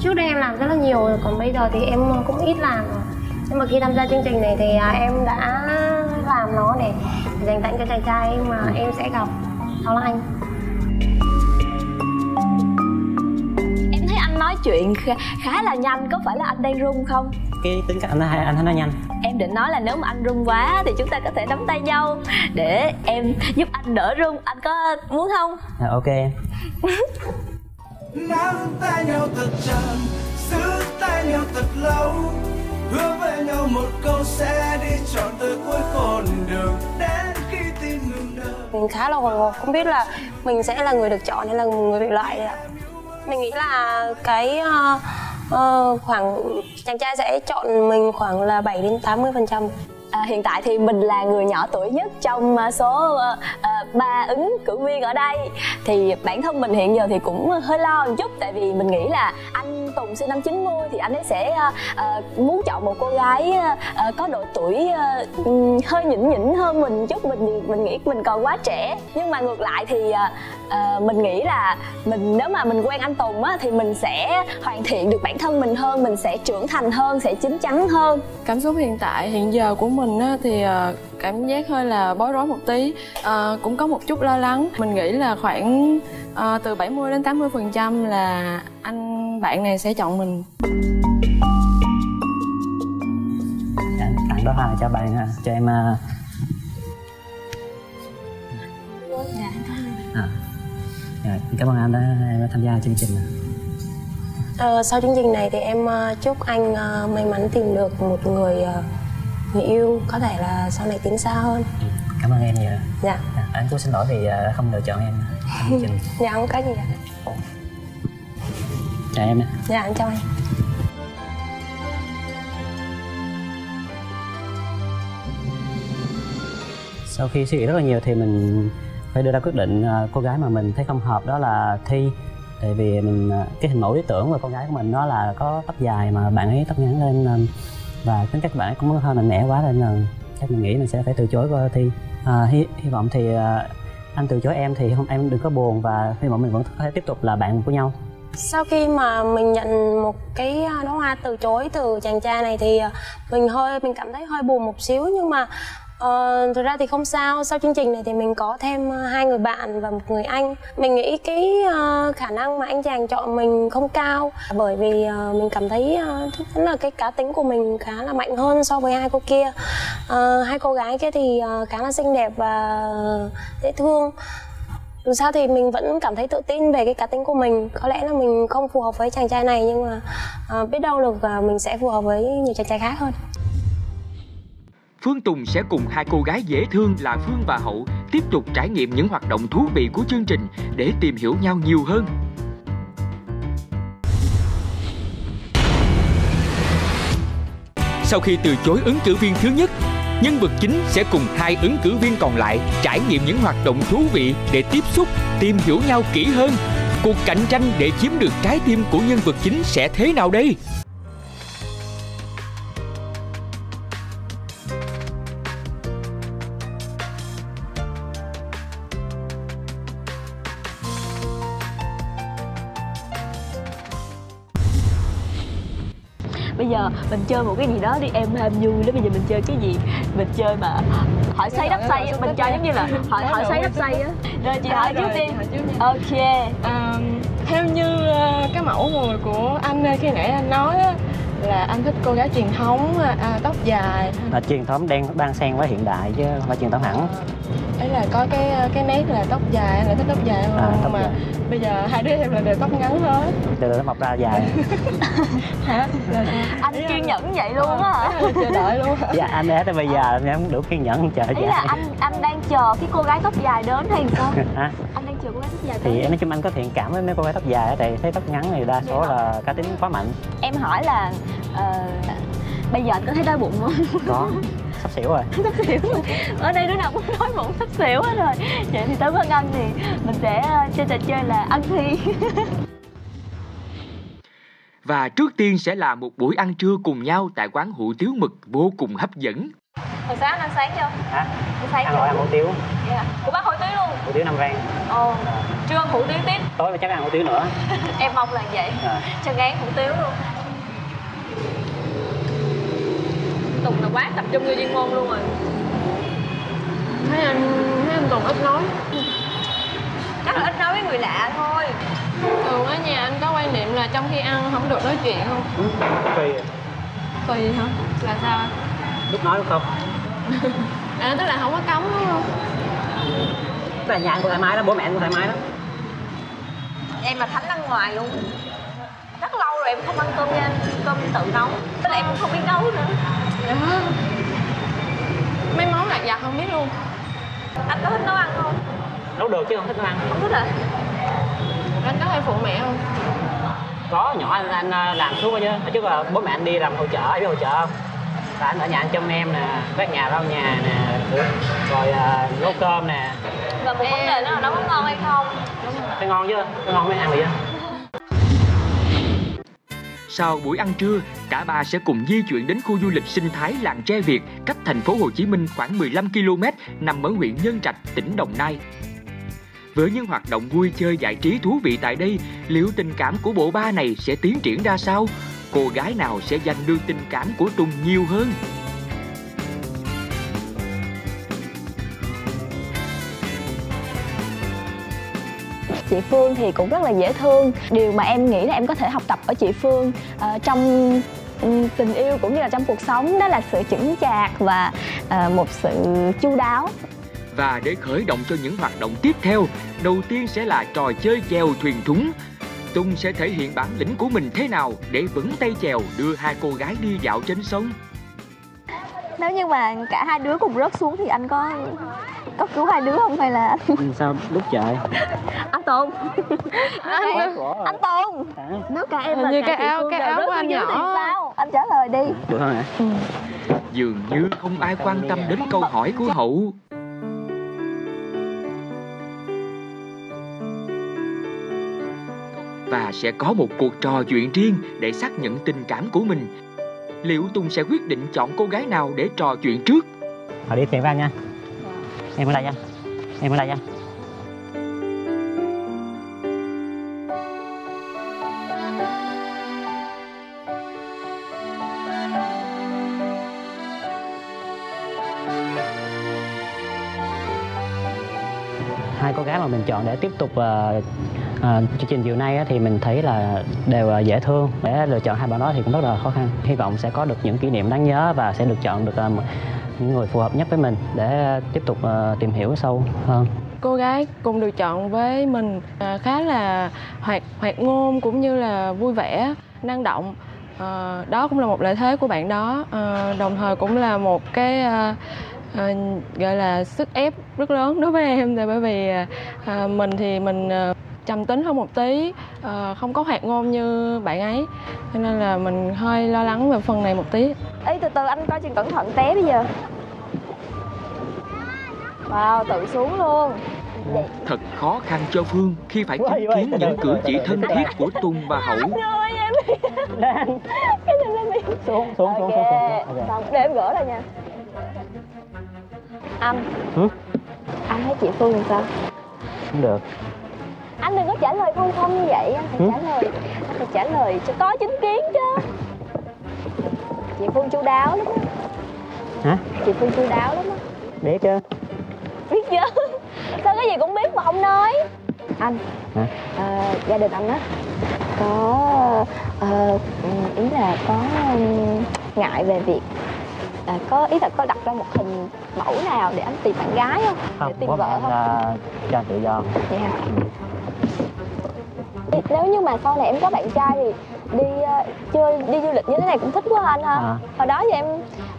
Trước đây em làm rất là nhiều rồi còn bây giờ thì em cũng ít làm rồi. Nhưng mà khi tham gia chương trình này thì uh, em đã làm nó để dành tặng cho chàng trai mà em sẽ gặp. Đó là anh
nói chuyện khá, là nhanh có phải là anh đang run không?
Cái tính cách anh anh anh thấy nó nhanh.
Em định nói là nếu mà anh run quá thì chúng ta có thể nắm tay nhau để em giúp anh đỡ run. Anh có muốn không?
À, ok em.
Nắm tay nhau thật chặt giữ tay nhau thật lâu. Hứa với nhau một câu sẽ đi trọn tới cuối con đường. Đến khi tim ngừng đập
mình khá là hồi hộp không biết là mình sẽ là người được chọn hay là người bị loại ạ mình nghĩ là cái uh, uh, khoảng chàng trai sẽ chọn mình khoảng là 7 đến 80 phần trăm.
À, hiện tại thì mình là người nhỏ tuổi nhất trong à, số số uh, ba ứng cử viên ở đây. Thì bản thân mình hiện giờ thì cũng hơi lo một chút tại vì mình nghĩ là anh Tùng sinh năm 90 thì anh ấy sẽ uh, muốn chọn một cô gái uh, có độ tuổi uh, hơi nhỉnh nhỉnh hơn mình chút. Mình mình nghĩ mình còn quá trẻ. Nhưng mà ngược lại thì uh, uh, mình nghĩ là mình nếu mà mình quen anh Tùng á thì mình sẽ hoàn thiện được bản thân mình hơn mình sẽ trưởng thành hơn sẽ chín chắn hơn.
Cảm xúc hiện tại hiện giờ của mình á, thì uh, cảm giác hơi là bối rối một tí. Uh, cũng có một chút lo lắng. Mình nghĩ là khoảng uh, từ 70 đến 80 phần trăm là anh bạn này sẽ chọn mình.
Tặng đó hoa cho bạn à, cho em à. à. Dạ, cảm ơn anh đã tham gia chương trình
Ờ, sau chương trình này thì em uh, chúc anh uh, may mắn tìm được một người uh, người yêu có thể là sau này tiến xa hơn.
Ừ, cảm ơn em nhiều.
Dạ.
À, anh cũng xin lỗi vì uh, không lựa chọn em
dạ không có gì ạ.
Chào em
dạ anh chào anh
sau khi suy nghĩ rất là nhiều thì mình phải đưa ra quyết định uh, cô gái mà mình thấy không hợp đó là thi. Tại vì mình uh, cái hình mẫu lý tưởng của con gái của mình đó là có tóc dài mà bạn ấy tóc ngắn lên và tính cách bạn cũng hơi mạnh mẽ quá nên là chắc mình nghĩ mình sẽ phải từ chối cô thi. À, hy, hy vọng thì uh, anh từ chối em thì không em đừng có buồn và hy vọng mình vẫn có thể tiếp tục là bạn của nhau.
Sau khi mà mình nhận một cái à, đóa hoa từ chối từ chàng trai này thì à, mình hơi mình cảm thấy hơi buồn một xíu nhưng mà Ờ, thực ra thì không sao. Sau chương trình này thì mình có thêm ờ, hai người bạn và một người anh. Mình nghĩ cái uh, khả năng mà anh chàng chọn mình không cao. Bởi vì uh, mình cảm thấy uh, chắc chắn là cái cá tính của mình khá là mạnh hơn so với hai cô kia. Uh, hai cô gái kia thì uh, khá là xinh đẹp và dễ thương. Dù sao thì mình vẫn cảm thấy tự tin về cái cá tính của mình. Có lẽ là mình không phù hợp với chàng trai này nhưng mà uh, biết đâu được uh, mình sẽ phù hợp với nhiều chàng trai khác hơn.
Phương Tùng sẽ cùng hai cô gái dễ thương là Phương và Hậu tiếp tục trải nghiệm những hoạt động thú vị của chương trình để tìm hiểu nhau nhiều hơn. Sau khi từ chối ứng cử viên thứ nhất, nhân vật chính sẽ cùng hai ứng cử viên còn lại trải nghiệm những hoạt động thú vị để tiếp xúc, tìm hiểu nhau kỹ hơn. Cuộc cạnh tranh để chiếm được trái tim của nhân vật chính sẽ thế nào đây?
Mình chơi một cái gì đó đi em ham vui đó bây giờ mình chơi cái gì? Mình chơi mà hỏi xây đắp xây mình chơi giống như là hỏi hỏi xây đắp xây á. Rồi chị hỏi trước đi. Ok.
Theo như uh, cái mẫu người của anh khi nãy anh nói á là anh thích cô gái truyền thống à, tóc dài.
Là truyền thống đang đang xen với hiện đại chứ không phải truyền thống hẳn
ấy là có cái cái nét là tóc dài là thích tóc dài không à, tóc mà dài. bây giờ hai đứa em là đều tóc ngắn hết.
Từ từ nó mọc ra dài.
Hả? Là
anh kiên nhẫn vậy luôn á hả?
Chờ đợi luôn hả
dạ anh tới bây giờ em không đủ kiên nhẫn chờ
ý là anh anh đang chờ cái cô gái tóc dài đến hay sao?
Hả?
Anh đang chờ cô gái tóc dài
thì nói chung anh có thiện cảm với mấy cô gái tóc dài tại thấy tóc ngắn thì đa số là cá tính quá mạnh.
Em hỏi là uh, bây giờ anh có thấy đói bụng không?
Có sắp xỉu rồi
sắp xỉu ở đây đứa nào cũng nói bụng sắp xỉu hết rồi vậy thì tới bữa ăn thì mình sẽ chơi trò chơi là ăn thi
và trước tiên sẽ là một buổi ăn trưa cùng nhau tại quán hủ tiếu mực vô cùng hấp dẫn.
Hồi sáng ăn sáng chưa?
Hả?
Ăn sáng
ăn chưa? ăn hủ tiếu.
Dạ. Của bác hủ tiếu luôn.
Hủ tiếu năm rang.
Ồ. Trưa ăn hủ tiếu tiếp.
Tối chắc ăn hủ tiếu nữa.
em mong là vậy. À. Cho ngán hủ tiếu luôn. Tùng là quá tập trung vô chuyên môn luôn rồi.
Thấy anh thấy anh còn ít nói.
Chắc là ít nói với người lạ thôi.
Thường ở nhà anh có quan niệm là trong khi ăn không được nói chuyện không?
Tùy
tùy hả? Là sao anh?
lúc nói không?
À tức là không có cấm đúng không?
Là nhà anh thoải mái lắm bố mẹ anh cũng thoải mái lắm.
Em là thánh ăn ngoài luôn. Rất lâu rồi em không ăn cơm nha cơm tự nấu. Tức là em cũng không biết nấu nữa
dạ. Mấy món lặt vặt không biết luôn.
Anh có thích nấu ăn không?
Nấu được chứ không? Thích nấu ăn.
Không thích à
anh có hay phụ mẹ không?
Có nhỏ anh, anh à, làm suốt chứ. Hồi trước là bố mẹ anh đi làm hỗ trợ anh biết hỗ trợ không? Và anh ở nhà anh trông em nè quét nhà lau nhà nè rồi à, nấu cơm nè.
Và một vấn đề nữa là nấu có ngon hay không?
Phải ngon chứ phải ngon mới ăn được chứ
sau buổi ăn trưa, cả ba sẽ cùng di chuyển đến khu du lịch sinh thái làng tre Việt cách thành phố Hồ Chí Minh khoảng 15 km nằm ở huyện Nhân Trạch, tỉnh Đồng Nai. Với những hoạt động vui chơi giải trí thú vị tại đây, liệu tình cảm của bộ ba này sẽ tiến triển ra sao? Cô gái nào sẽ giành được tình cảm của Tùng nhiều hơn?
Chị Phương thì cũng rất là dễ thương điều mà em nghĩ là em có thể học tập ở chị Phương ờ, trong ừ, tình yêu cũng như là trong cuộc sống đó là sự chững chạc và ờ, một sự chu đáo
Và để khởi động cho những hoạt động tiếp theo, đầu tiên sẽ là trò chơi chèo thuyền thúng. Tùng sẽ thể hiện bản lĩnh của mình thế nào để vững tay chèo đưa hai cô gái đi dạo trên sông
nếu như mà cả hai đứa cùng rớt xuống thì anh có có cứu hai đứa không hay là
sao đút trời?
Anh Tùng. Anh, anh Tùng. Nếu cả em và
như
cả
cái áo- cái áo của anh
dưới thì
nhỏ.
sao? Anh trả lời đi.
Được không ạ?
Dường như không ai quan tâm đến câu hỏi của Hậu. Và sẽ có một cuộc trò chuyện riêng để xác nhận tình cảm của mình. Liệu Tùng sẽ quyết định chọn cô gái nào để trò chuyện trước?
Họ đi tiền với anh nha. Em ở đây nha. Em ở đây nha mà mình chọn để tiếp tục ờ, ờ, chương trình chiều nay á, thì mình thấy là đều ờ, dễ thương. Để lựa chọn hai bạn đó thì cũng rất là khó khăn. Hy vọng sẽ có được những kỷ niệm đáng nhớ và sẽ được chọn được ờ, những người phù hợp nhất với mình để tiếp tục ờ, tìm hiểu sâu hơn.
Cô gái cùng được chọn với mình à, khá là hoạt hoạt ngôn cũng như là vui vẻ năng động. Ờ, đó cũng là một lợi thế của bạn đó. Ờ, đồng thời cũng là một cái à, à, gọi là sức ép rất lớn đối với em tại bởi vì à, mình thì mình à, trầm tính hơn một tí à, không có hoạt ngôn như bạn ấy. Cho nên là mình hơi lo lắng về phần này một tí.
Ê từ từ anh coi chừng cẩn thận té bây giờ. Wow tự xuống luôn.
Thật khó khăn cho Phương khi phải chứng kiến những cử chỉ thân thiết của Tùng và Hậu.
Lên
Cái này đi
xuống xuống xuống xuống.
Xong để em gỡ lại nha Anh.
Hử?
Anh thấy chị Phương làm sao?
không được.
Anh đừng có trả lời không không như vậy Anh phải
Hử?
trả lời Anh phải trả lời cho có chính kiến chứ. Chị Phương chu đáo lắm á.
Hả?
Chị Phương chu đáo lắm á.
Biết chứ.
Biết chưa sao cái gì cũng biết mà không nói. Anh
Hả?
ờ, gia đình anh á có ờ, ý là có ừm, ngại về việc à, có ý là có đặt ra một hình mẫu nào để anh tìm bạn gái không
không
để tìm vợ không
là cho anh tự do
Dạ. Nếu như mà sau này em có bạn trai thì đi ờ, chơi đi du lịch như thế này cũng thích quá anh ha.
À.
Hồi đó thì em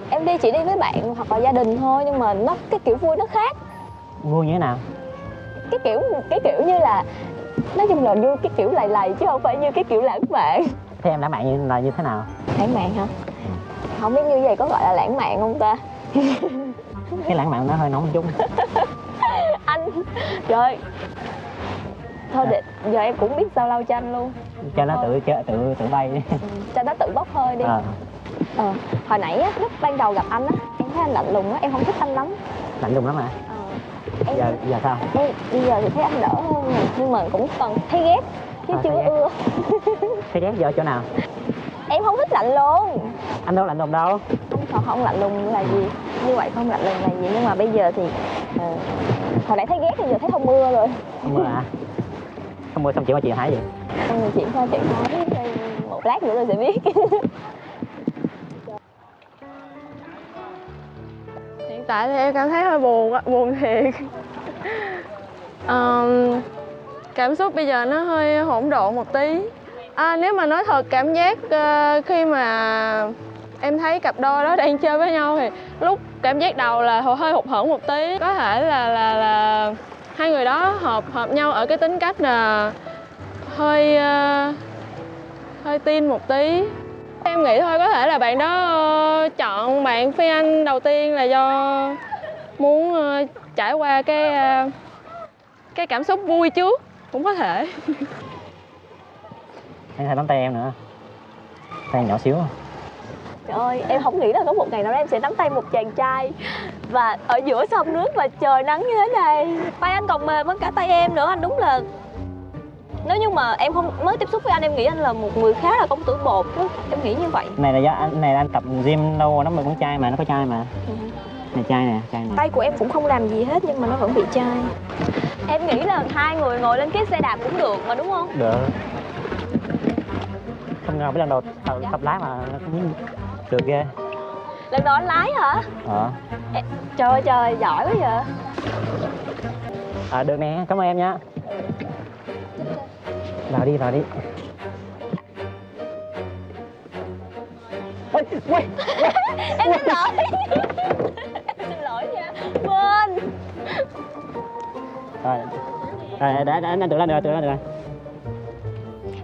em đi chỉ đi với bạn hoặc là gia đình thôi nhưng mà nó cái kiểu vui nó khác.
vui như thế nào
Cái kiểu cái kiểu như là nói chung là vui cái kiểu lầy lầy chứ không phải như cái kiểu lãng mạn.
thế em đã bạn như là như thế nào
Lãng mạn hả? Không biết như vậy có gọi là lãng mạn không ta?
cái lãng mạn nó hơi nóng chút.
Anh rồi thôi để giờ em cũng biết sao lau cho anh luôn.
Cho nó tự chơi tự tự bay. Đi
cho nó tự bốc hơi đi.
Ờ,
Ờ, hồi nãy á, lúc ban đầu gặp anh á, em thấy anh lạnh lùng á, em không thích anh lắm.
lạnh lùng lắm à
Ờ, em,
giờ giờ sao?
Em bây giờ thì thấy anh đỡ hơn nhưng mà cũng còn thấy ghét chứ
À,
chưa
thấy ghét.
ưa.
thế ghét giờ chỗ nào
Em không thích lạnh luôn.
anh đâu lạnh lùng đâu.
Còn không lạnh lùng là gì? Như vậy không lạnh lùng là gì? Nhưng mà bây giờ thì uh, hồi nãy thấy ghét thì giờ thấy không mưa rồi.
Không mưa hả? Không mưa xong chuyển qua chuyện hái gì?
Xong rồi chuyển qua chuyện hái một lát nữa rồi sẽ biết.
Hiện tại thì em cảm thấy hơi buồn buồn thiệt. Um, cảm xúc bây giờ nó hơi hỗn độn một tí à, nếu mà nói thật cảm giác uh, khi mà em thấy cặp đôi đó đang chơi với nhau thì lúc cảm giác đầu là hơi hụt hẫng một tí. Có thể là là là hai người đó hợp hợp nhau ở cái tính cách là hơi uh, hơi tin một tí. Em nghĩ thôi có thể là bạn đó uh, chọn bạn phi anh đầu tiên là do muốn uh, trải qua cái uh, cái cảm xúc vui trước. Cũng có thể.
anh hãy nắm tay em nữa. Tay nhỏ xíu.
Trời ơi, em không nghĩ là có một ngày nào đó em sẽ nắm tay một chàng trai Và ở giữa sông nước và trời nắng như thế này. Tay anh còn mềm hơn cả tay em nữa, anh đúng là nếu như mà em không mới tiếp xúc với anh em nghĩ anh là một người khá là công tử bột đó. em nghĩ như vậy.
Này là do anh này là anh tập gym lâu nó mới con trai mà nó có trai mà. Ừ. này trai nè trai nè.
Tay của em cũng không làm gì hết nhưng mà nó vẫn bị chai. Em nghĩ là hai người ngồi lên cái xe đạp cũng được mà đúng không?
Được không ngờ mấy lần đầu tập, tập lái mà cũng được ghê.
Lần đầu anh lái hả?
Ờ.
Trời ơi trời giỏi quá vậy.
À được nè cảm ơn em nha vào đi vào đi.
Ôi, quay, em xin lỗi. Em xin lỗi nha. Quên.
Rồi. Rồi đã đã anh tự lên được tự lên được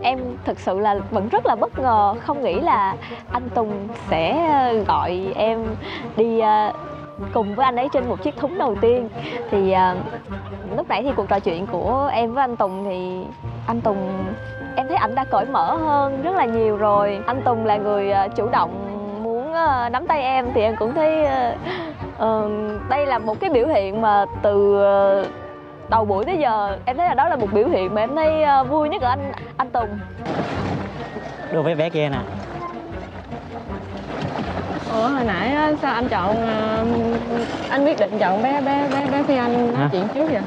em thực sự là vẫn rất là bất ngờ không nghĩ là anh Tùng sẽ ờ, gọi em đi ờ, cùng với anh ấy trên một chiếc thúng đầu tiên. Thì ờ, lúc nãy thì cuộc trò chuyện của em với anh Tùng thì anh Tùng em thấy ảnh đã cởi mở hơn rất là nhiều rồi. Anh Tùng là người chủ động muốn nắm tay em thì em cũng thấy uh, đây là một cái biểu hiện mà từ uh, đầu buổi tới giờ em thấy là đó là một biểu hiện mà em thấy uh, vui nhất ở anh anh Tùng
đưa với bé kia nè
Ủa hồi nãy á, sao anh chọn uh, anh quyết định chọn bé bé bé bé Phi Anh nói chuyện trước vậy?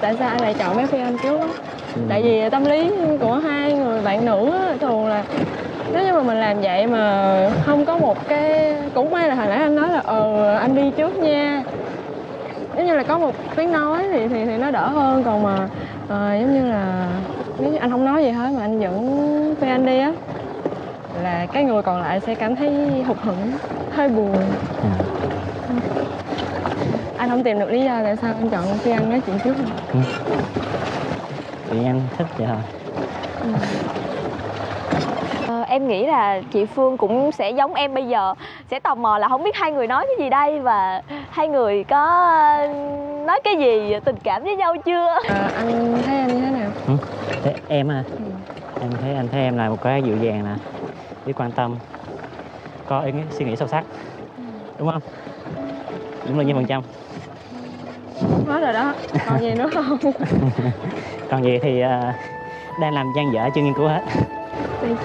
Tại sao anh lại chọn bé Phi Anh trước á? Ừ. Tại vì tâm lý của hai người bạn nữ á, thường là nếu như mà mình làm vậy mà không có một cái cũng may là hồi nãy anh nói là ờ anh đi trước nha giống như là có một tiếng nói thì thì thì nó đỡ hơn còn mà uh, giống như là nếu như anh không nói gì hết mà anh dẫn phi anh đi á là cái người còn lại sẽ cảm thấy hụt hẫng hơi buồn ừ. anh không tìm được lý do tại sao anh chọn phi anh nói chuyện trước ừ.
vì em thích vậy thôi ừ.
Ờ, em nghĩ là chị Phương cũng sẽ giống em bây giờ sẽ tò mò là không biết hai người nói cái gì đây và hai người có nói cái gì tình cảm với nhau chưa?
À, anh thấy em như thế nào?
Ừ. Thế em à? Ừ. em thấy anh thấy em là một cái dịu dàng nè biết quan tâm có ý nghĩ, suy nghĩ sâu sắc đúng không? Đúng là như phần trăm.
Hết rồi đó còn gì nữa không?
Còn gì thì uh, đang làm gian dở chưa nghiên cứu hết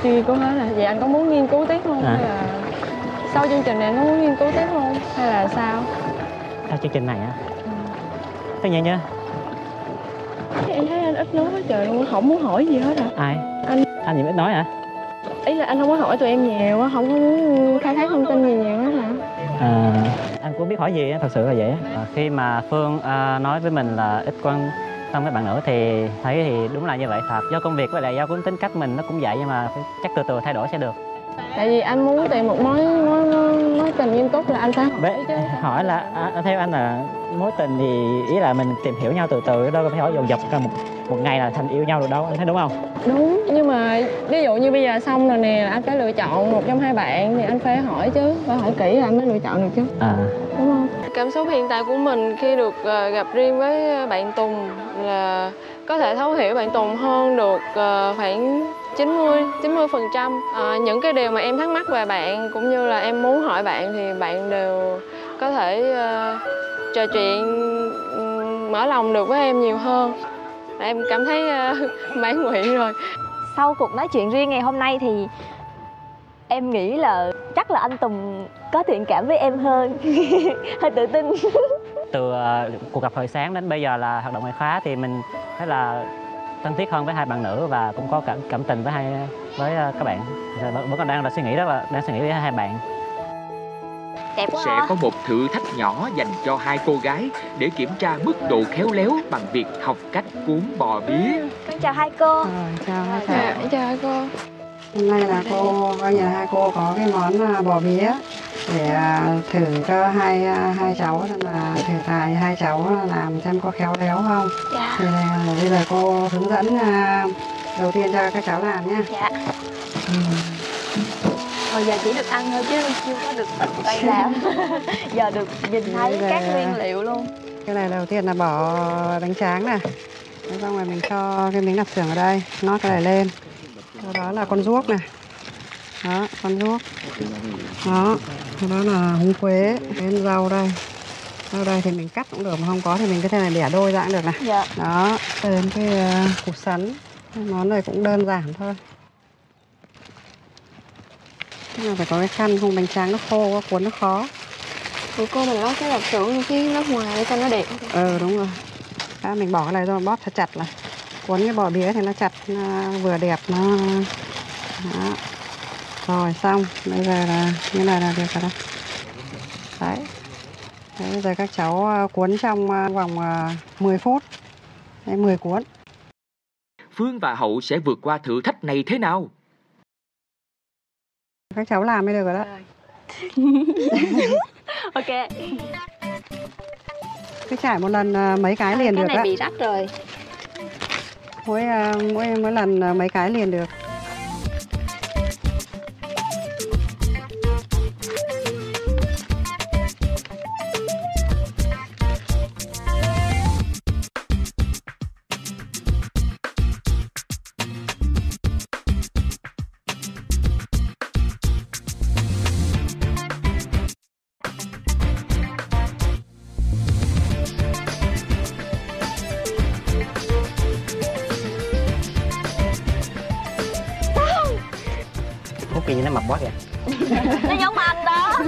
chưa nghiên cứu hết là vậy anh có muốn nghiên cứu tiếp không? À. hay là sau chương trình này nó muốn nghiên cứu tiếp không? Hay là sao?
Sau chương trình này á? Ừ. tất nhiên nhá.
Em thấy anh ít nói hết trời luôn không muốn hỏi gì hết hả
ai?
Anh
anh gì ít nói hả?
Ý là anh không có hỏi tụi em nhiều á không có muốn khai thác thông tin gì nhiều hết hả?
À, anh cũng biết hỏi gì thật sự là vậy à, khi mà phương à, nói với mình là ít quan tâm các bạn nữ thì thấy thì đúng là như vậy, thật. Do công việc với lại do cũng tính cách mình nó cũng vậy, nhưng mà chắc từ từ thay đổi sẽ được
tại vì anh muốn tìm một mối mối mối tình nghiêm túc là anh phải hỏi Bé, chứ.
hỏi là à, theo anh là mối tình thì ý là mình tìm hiểu nhau từ từ đâu có phải hỏi dồn dập cả một một ngày là thành yêu nhau được đâu anh thấy đúng không?
Đúng nhưng mà ví dụ như bây giờ xong rồi nè anh phải lựa chọn một trong hai bạn thì anh phải hỏi chứ phải hỏi kỹ là anh mới lựa chọn được chứ.
À.
Đúng không? Cảm xúc hiện tại của mình khi được uh, gặp riêng với bạn Tùng là có thể thấu hiểu bạn Tùng hơn được uh, khoảng 90 90 phần trăm. À, những cái điều mà em thắc mắc về bạn cũng như là em muốn hỏi bạn thì bạn đều có thể uh, trò chuyện um, mở lòng được với em nhiều hơn. Em cảm thấy uh, mãn nguyện rồi.
Sau cuộc nói chuyện riêng ngày hôm nay thì em nghĩ là chắc là anh Tùng có thiện cảm với em hơn hơi tự tin.
Từ uh, cuộc gặp hồi sáng đến bây giờ là hoạt động ngoại khóa thì mình thấy là thân thiết hơn với hai bạn nữ và cũng có cảm cảm tình với hai với uh, các bạn. Vẫn còn đang là suy nghĩ đó là đang suy nghĩ với hai bạn.
Đẹp quá
Sẽ có một thử thách nhỏ dành cho hai cô gái để kiểm tra mức độ khéo léo bằng việc học cách cuốn bò bía.
con chào hai cô.
Chào hai
Dạ, chào cô.
Hôm nay là cô như là hai cô có cái món à, bò bía để à, thử cho hai à, hai cháu xem là thử tài hai cháu làm xem có khéo léo không.
dạ
Thì là bây giờ cô hướng dẫn à, đầu tiên cho các cháu làm nhé.
dạ hồi giờ chỉ được ăn thôi chứ chưa có được tự tay làm giờ được nhìn thấy
giờ-
các nguyên liệu luôn
Cái này đầu tiên là bỏ bánh tráng này. Xong rồi mình cho cái miếng lạp xưởng ở đây, nót cái này lên. Sau đó là con ruốc này. Đó, con ruốc. Đó, đó là húng quế, cái rau đây. Rau đây thì mình cắt cũng được, mà không có thì mình có thể là bẻ đôi ra cũng được này.
dạ
Đó, cho đến cái uh, củ sắn. Cái món này cũng đơn giản thôi. Tức là phải có cái khăn không bánh tráng nó khô quá, cuốn nó khó.
của cô mình lót cái lạp xưởng phía lớp ngoài để cho nó đẹp
Ừ đúng rồi. Đó, mình bỏ cái này rồi bóp thật chặt này. Cuốn cái bò bía thì nó chặt nó vừa đẹp nó đó. Rồi xong, bây giờ là như này là được rồi đó. Đấy. Đấy, bây giờ các cháu ờ, cuốn trong ờ, vòng ờ, 10 phút. Đấy, 10 cuốn.
Phương và Hậu sẽ vượt qua thử thách này thế nào?
Các cháu làm mới được rồi đó.
ok
Cứ trải một lần ờ, mấy cái liền
cái
được
này
á.
bị rách rồi
Mỗi ờ, mỗi mỗi lần ờ, mấy cái liền được.
Quá kìa
nó giống anh đó.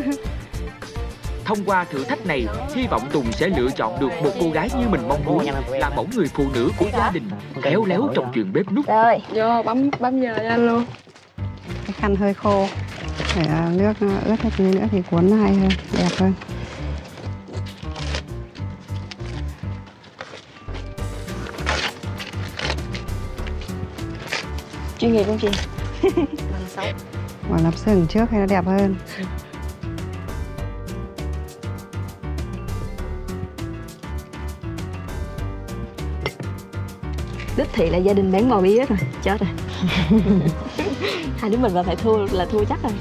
Thông qua thử thách này, hy vọng Tùng sẽ lựa chọn được một cô gái như mình mong muốn là mẫu người phụ nữ của gia đình, khéo léo trong chuyện bếp nút.
rồi.
Vô bấm bấm giờ cho anh luôn.
Cái khăn hơi khô. Để ờ, nước ờ, ướt hết tí nữa thì cuốn hay hơn, đẹp hơn.
chuyên nghiệp không chị
Bỏ lạp xưởng trước hay nó đẹp hơn.
đích thị là gia đình bán bò bía rồi chết rồi hai đứa mình mà phải thua là thua chắc rồi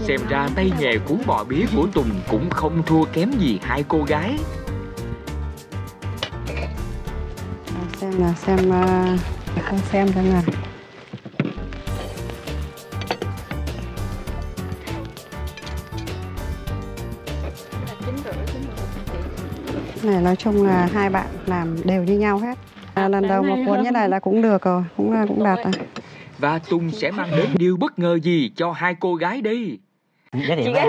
Xem ra tay nghề cuốn bò bía của Tùng cũng không thua kém gì hai cô gái.
À, xem là xem uh, con xem xem nào này nói chung là hai bạn làm đều như nhau hết. À, lần đầu mà cuốn như này là cũng được rồi cũng là cũng đạt rồi.
Và Tùng sẽ mang đến điều bất ngờ gì cho hai cô gái đây?
giới thiệu với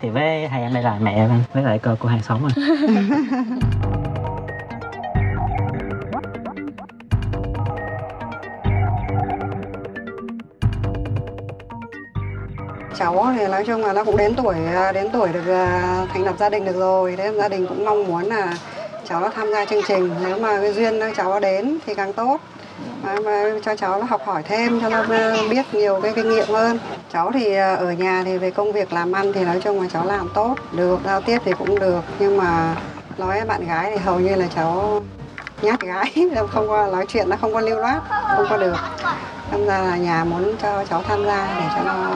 thiệu với hai em đây là mẹ với lại cô cô hàng xóm rồi
cháu thì nói chung là nó cũng đến tuổi à, đến tuổi được à, thành lập gia đình được rồi. Thế gia đình cũng mong muốn là cháu nó tham gia chương trình. Nếu mà cái duyên à, cháu nó đến thì càng tốt. Và cho cháu nó học hỏi thêm, cho nó biết nhiều cái kinh nghiệm hơn. Cháu thì ở nhà thì về công việc làm ăn thì nói chung là cháu làm tốt. Được, giao tiếp thì cũng được. Nhưng mà nói với bạn gái thì hầu như là cháu nhát gái không có nói chuyện, nó không có lưu loát, không có được. Tham ra là nhà muốn cho cháu tham gia để cho nó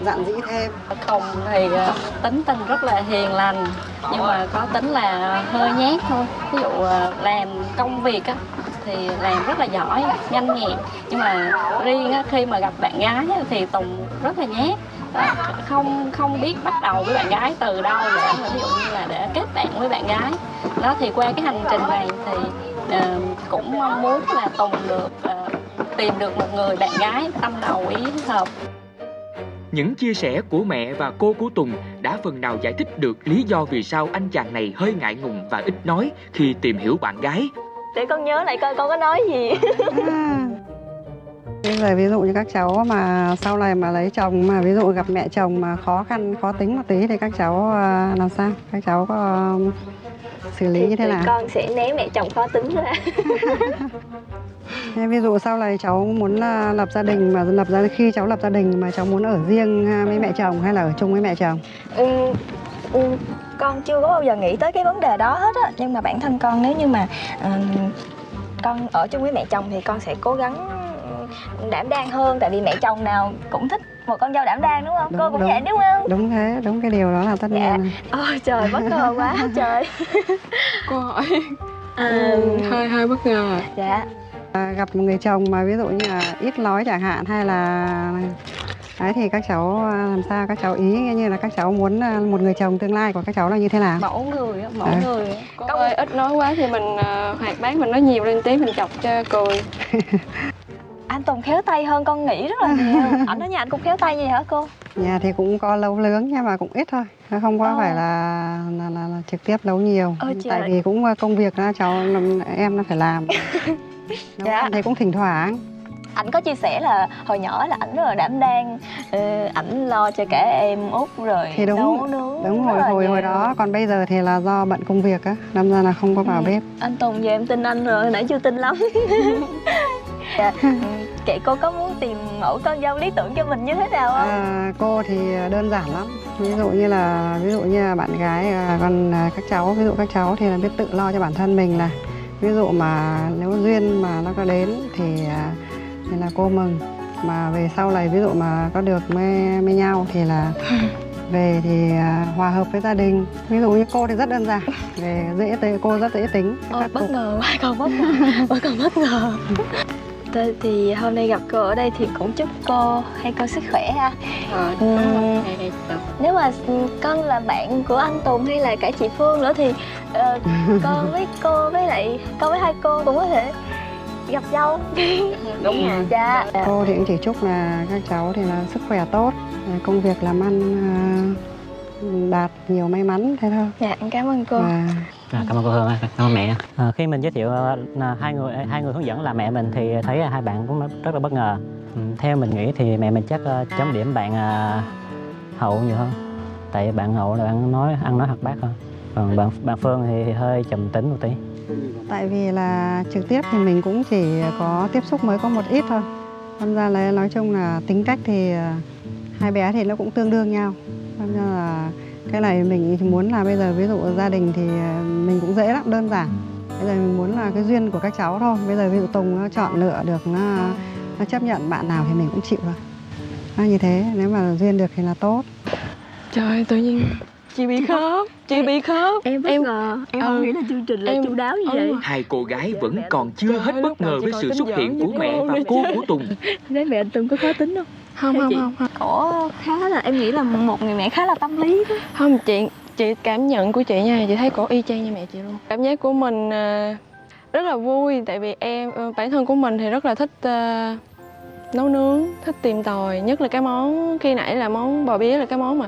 dặn dĩ thêm.
Tùng thì ờ, tính tình rất là hiền lành nhưng mà có tính là hơi nhát thôi. Ví dụ ờ, làm công việc á thì làm rất là giỏi nhanh nhẹn. Nhưng mà riêng á, khi mà gặp bạn gái á, thì Tùng rất là nhát. Không không biết bắt đầu với bạn gái từ đâu để mà ví dụ như là để kết bạn với bạn gái. Đó thì qua cái hành trình này thì uh, cũng mong muốn là Tùng được uh, tìm được một người bạn gái tâm đầu ý hợp.
Những chia sẻ của mẹ và cô của Tùng đã phần nào giải thích được lý do vì sao anh chàng này hơi ngại ngùng và ít nói khi tìm hiểu bạn gái.
để con nhớ lại coi con có nói gì.
Bây giờ ví dụ như các cháu mà sau này mà lấy chồng mà ví dụ gặp mẹ chồng mà khó khăn khó tính một tí thì các cháu à, làm sao? Các cháu có um, xử lý như thế
Thì
nào?
con sẽ né mẹ chồng khó tính ra
Thế ví dụ sau này cháu muốn à, lập gia đình mà lập gia khi cháu lập gia đình mà cháu muốn ở riêng à, với mẹ chồng hay là ở chung với mẹ chồng?
ừ, ừ, con chưa có bao giờ nghĩ tới cái vấn đề đó hết á nhưng mà bản thân con nếu như mà ừ, con ở chung với mẹ chồng thì con sẽ cố gắng đảm đang hơn tại vì mẹ chồng nào cũng thích một con dâu đảm đang đúng không
Đúng,
cô cũng
đúng.
vậy đúng không
Đúng thế, đúng cái điều đó là tất
Dạ.
nhiên. rồi.
ôi trời bất ngờ quá trời
Cô hỏi
à,
ừ, hơi hơi bất ngờ
dạ
À, gặp một người chồng mà ví dụ như là ít nói chẳng hạn hay là đấy thì các cháu à, làm sao các cháu ý như là các cháu muốn à, một người chồng tương lai của các cháu là như thế nào?
Mẫu người á mẫu
À.
người.
Cô ơi ít nói quá thì mình uh, hoạt bát mình nói nhiều lên tí mình chọc cho cười.
Anh Tùng khéo tay hơn con nghĩ rất là nhiều. Ảnh ở nhà anh cũng khéo tay như vậy hả cô?
Nhà thì cũng có nấu nướng nhưng mà cũng ít thôi. Không có
Ờ.
phải là, là, là, là trực tiếp nấu nhiều.
Ôi
tại vì cũng à, công việc đó cháu em nó phải làm nấu
Dạ.
thì cũng thỉnh thoảng
ảnh có chia sẻ là hồi nhỏ là ảnh rất là đảm đang ờ, ảnh lo cho cả em út rồi
thì đúng
nấu nướng
đúng rồi hồi hồi
nhiều.
đó còn bây giờ thì là do bận công việc á đâm ra là không có vào
Ừ.
bếp
anh Tùng giờ em tin anh rồi nãy chưa tin lắm
Dạ, ừ, Kệ cô có muốn tìm mẫu con dâu lý tưởng cho mình như thế nào không?
À, cô thì đơn giản lắm ví dụ như là ví dụ như là bạn gái à, còn à, các cháu ví dụ các cháu thì là biết tự lo cho bản thân mình này ví dụ mà nếu duyên mà nó có đến thì à, thì là cô mừng. Mà về sau này ví dụ mà có được mê mê nhau thì là về thì à, hòa hợp với gia đình. Ví dụ như cô thì rất đơn giản về dễ tính cô rất dễ tính. Các
bất ngờ quá con bất ngờ quá con bất ngờ Thế thì hôm nay gặp cô ở đây thì cũng chúc cô hay cô sức khỏe ha.
Rồi,
Ừ. Nếu mà con là bạn của anh Tùng hay là cả chị Phương nữa thì ờ, con với cô với lại con với hai cô cũng có thể gặp nhau.
Đúng rồi.
Dạ.
Cô thì cũng chỉ chúc là các cháu thì là sức khỏe tốt à, công việc làm ăn à, đạt nhiều may mắn thế thôi.
Dạ em cảm ơn cô.
Và
À, cảm ơn cô Hương, cảm ơn mẹ. À, khi mình giới thiệu ờ, là hai người hai người hướng dẫn là mẹ mình thì thấy hai bạn cũng rất là bất ngờ. Ừ, theo mình nghĩ thì mẹ mình chắc ờ, chấm điểm bạn ờ, Hậu nhiều hơn. Tại bạn Hậu là bạn nói ăn nói hoạt bát hơn. Còn bạn bạn Phương thì hơi trầm tính một tí.
tại vì là trực tiếp thì mình cũng chỉ có tiếp xúc mới có một ít thôi Thành ra là nói chung là tính cách thì à, hai bé thì nó cũng tương đương nhau Thành ra là cái này mình thì muốn là bây giờ ví dụ gia đình thì à, mình cũng dễ lắm đơn giản. Bây giờ mình muốn là cái duyên của các cháu thôi. Bây giờ ví dụ Tùng nó chọn lựa được nó nó chấp nhận bạn nào thì mình cũng chịu thôi. Nó như thế nếu mà duyên được thì là tốt.
Trời tự nhiên chị bị khớp chị bị khớp.
Em bất
Em-
ngờ. em
ừ.
không nghĩ là chương trình lại
Em-
chu đáo như
ừ.
vậy.
Hai cô gái vẫn còn chưa
Trời
hết bất ngờ với sự xuất hiện của mẹ và cô của Tùng.
thấy mẹ anh Tùng có khó tính không
không không không không.
Cổ khá là em nghĩ là một người mẹ khá là tâm lý đó.
Không chị chị cảm nhận của chị nha chị thấy cổ y chang như mẹ chị luôn. Cảm giác của mình à, rất là vui tại vì em ờ, bản thân của mình thì rất là thích à, nấu nướng thích tìm tòi nhất là cái món khi nãy là món bò bía là cái món mà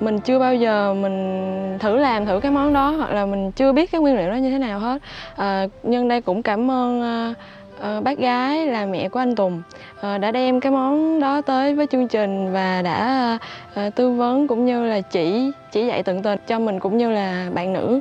mình chưa bao giờ mình thử làm thử cái món đó hoặc là mình chưa biết cái nguyên liệu đó như thế nào hết. À, nhân đây cũng cảm ơn à, Ờ, bác gái là mẹ của anh Tùng. Ờ, đã đem cái món đó tới với chương trình và đã ờ, tư vấn cũng như là chỉ chỉ dạy tận tình cho mình cũng như là bạn nữ.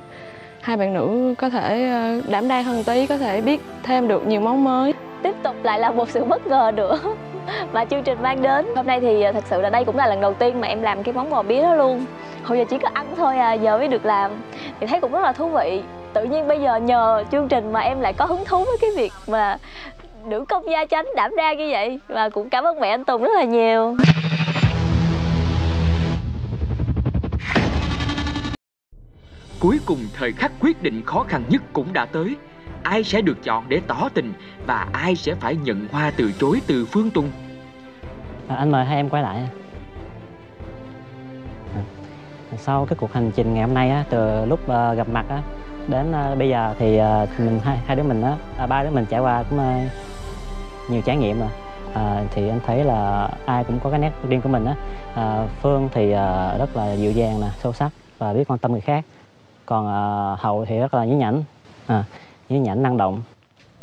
Hai bạn nữ có thể đảm đang hơn tí, có thể biết thêm được nhiều món mới.
Tiếp tục lại là một sự bất ngờ nữa mà chương trình mang đến. Hôm nay thì thật sự là đây cũng là lần đầu tiên mà em làm cái món bò bía đó luôn. Hồi giờ chỉ có ăn thôi à giờ mới được làm. Thì thấy cũng rất là thú vị tự nhiên bây giờ nhờ chương trình mà em lại có hứng thú với cái việc mà nữ công gia chánh đảm đang như vậy và cũng cảm ơn mẹ anh Tùng rất là nhiều
Cuối cùng thời khắc quyết định khó khăn nhất cũng đã tới. Ai sẽ được chọn để tỏ tình và ai sẽ phải nhận hoa từ chối từ Phương Tùng.
À, anh mời hai em quay lại. À, Sau cái cuộc hành trình ngày hôm nay á, từ lúc ờ, gặp mặt á, đến ờ, bây giờ ờ, thì mình hai, hai đứa mình á, à, ba đứa mình trải qua cũng ờ, nhiều trải nghiệm mà à, thì anh thấy là ai cũng có cái nét riêng của mình á. À, Phương thì à, rất là dịu dàng nè sâu sắc và biết quan tâm người khác. Còn à, Hậu thì rất là nhí nhảnh à, nhí nhảnh năng động.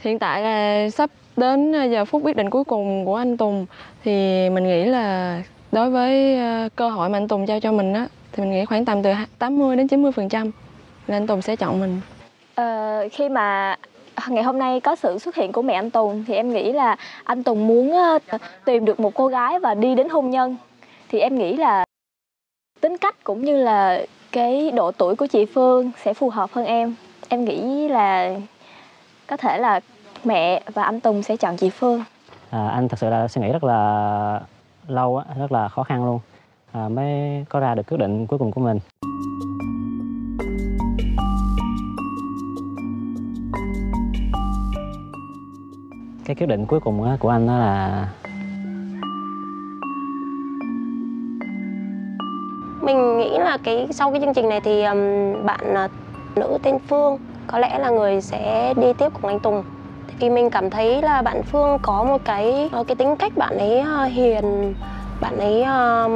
Hiện tại là sắp đến giờ phút quyết định cuối cùng của anh Tùng thì mình nghĩ là đối với cơ hội mà anh Tùng trao cho mình á thì mình nghĩ khoảng tầm từ 80 đến 90 phần trăm anh Tùng sẽ chọn mình.
Ờ, khi mà ngày hôm nay có sự xuất hiện của mẹ anh Tùng thì em nghĩ là anh Tùng muốn ờ, tìm được một cô gái và đi đến hôn nhân. Thì em nghĩ là tính cách cũng như là cái độ tuổi của chị Phương sẽ phù hợp hơn em. Em nghĩ là có thể là mẹ và anh Tùng sẽ chọn chị Phương.
À, anh thật sự là suy nghĩ rất là lâu á rất là khó khăn luôn. À, mới có ra được quyết định cuối cùng của mình cái quyết định cuối cùng của anh đó là
Mình nghĩ là cái sau cái chương trình này thì um, bạn uh, nữ tên Phương có lẽ là người sẽ đi tiếp cùng anh Tùng. Vì mình cảm thấy là bạn Phương có một cái uh, cái tính cách bạn ấy uh, hiền, bạn ấy um,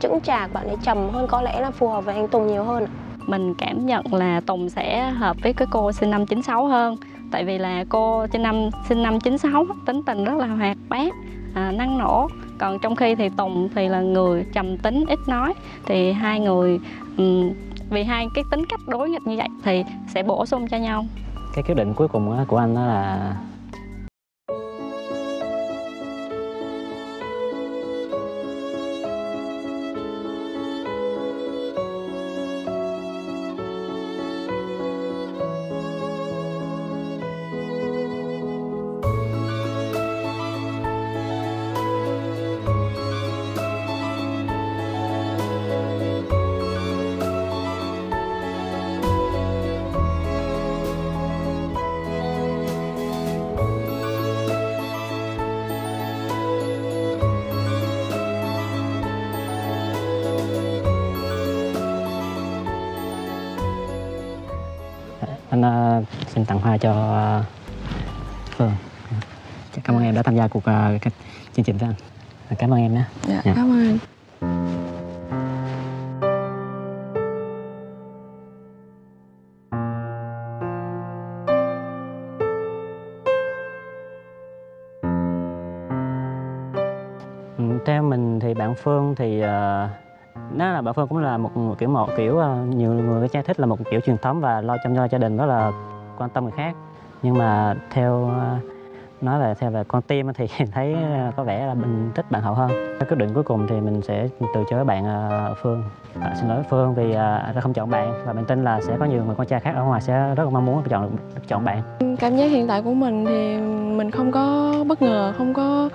chững chạc, bạn ấy trầm hơn có lẽ là phù hợp với anh Tùng nhiều hơn.
mình cảm nhận là Tùng sẽ hợp với cái cô sinh năm 96 hơn tại vì là cô sinh năm sinh năm 96 tính tình rất là hoạt bát à, năng nổ. Còn trong khi thì Tùng thì là người trầm tính ít nói. Thì hai người um, vì hai cái tính cách đối nghịch như vậy thì sẽ bổ sung cho nhau.
Cái quyết định cuối cùng của anh đó là anh ờ, xin tặng hoa cho ờ, Phương Dạ, cảm ơn em đã tham gia cuộc cái chương trình với anh Dạ, cảm ơn em nhé
Dạ,
Dạ.
cảm ơn.
Nó là bạn Phương cũng là một, kiểu một kiểu ờ, nhiều người trai thích là một kiểu truyền thống và lo chăm lo gia đình rất là quan tâm người khác. Nhưng mà theo ờ, nói về theo về con tim thì thấy ờ, có vẻ là mình thích bạn Hậu hơn. Cái quyết định cuối cùng thì mình sẽ từ chối bạn Phương. À, xin lỗi Phương vì anh đã không chọn bạn. Và mình tin là sẽ có nhiều người con trai khác ở ngoài sẽ rất là mong muốn chọn chọn bạn.
Cảm giác hiện tại của mình thì mình không có bất ngờ, không có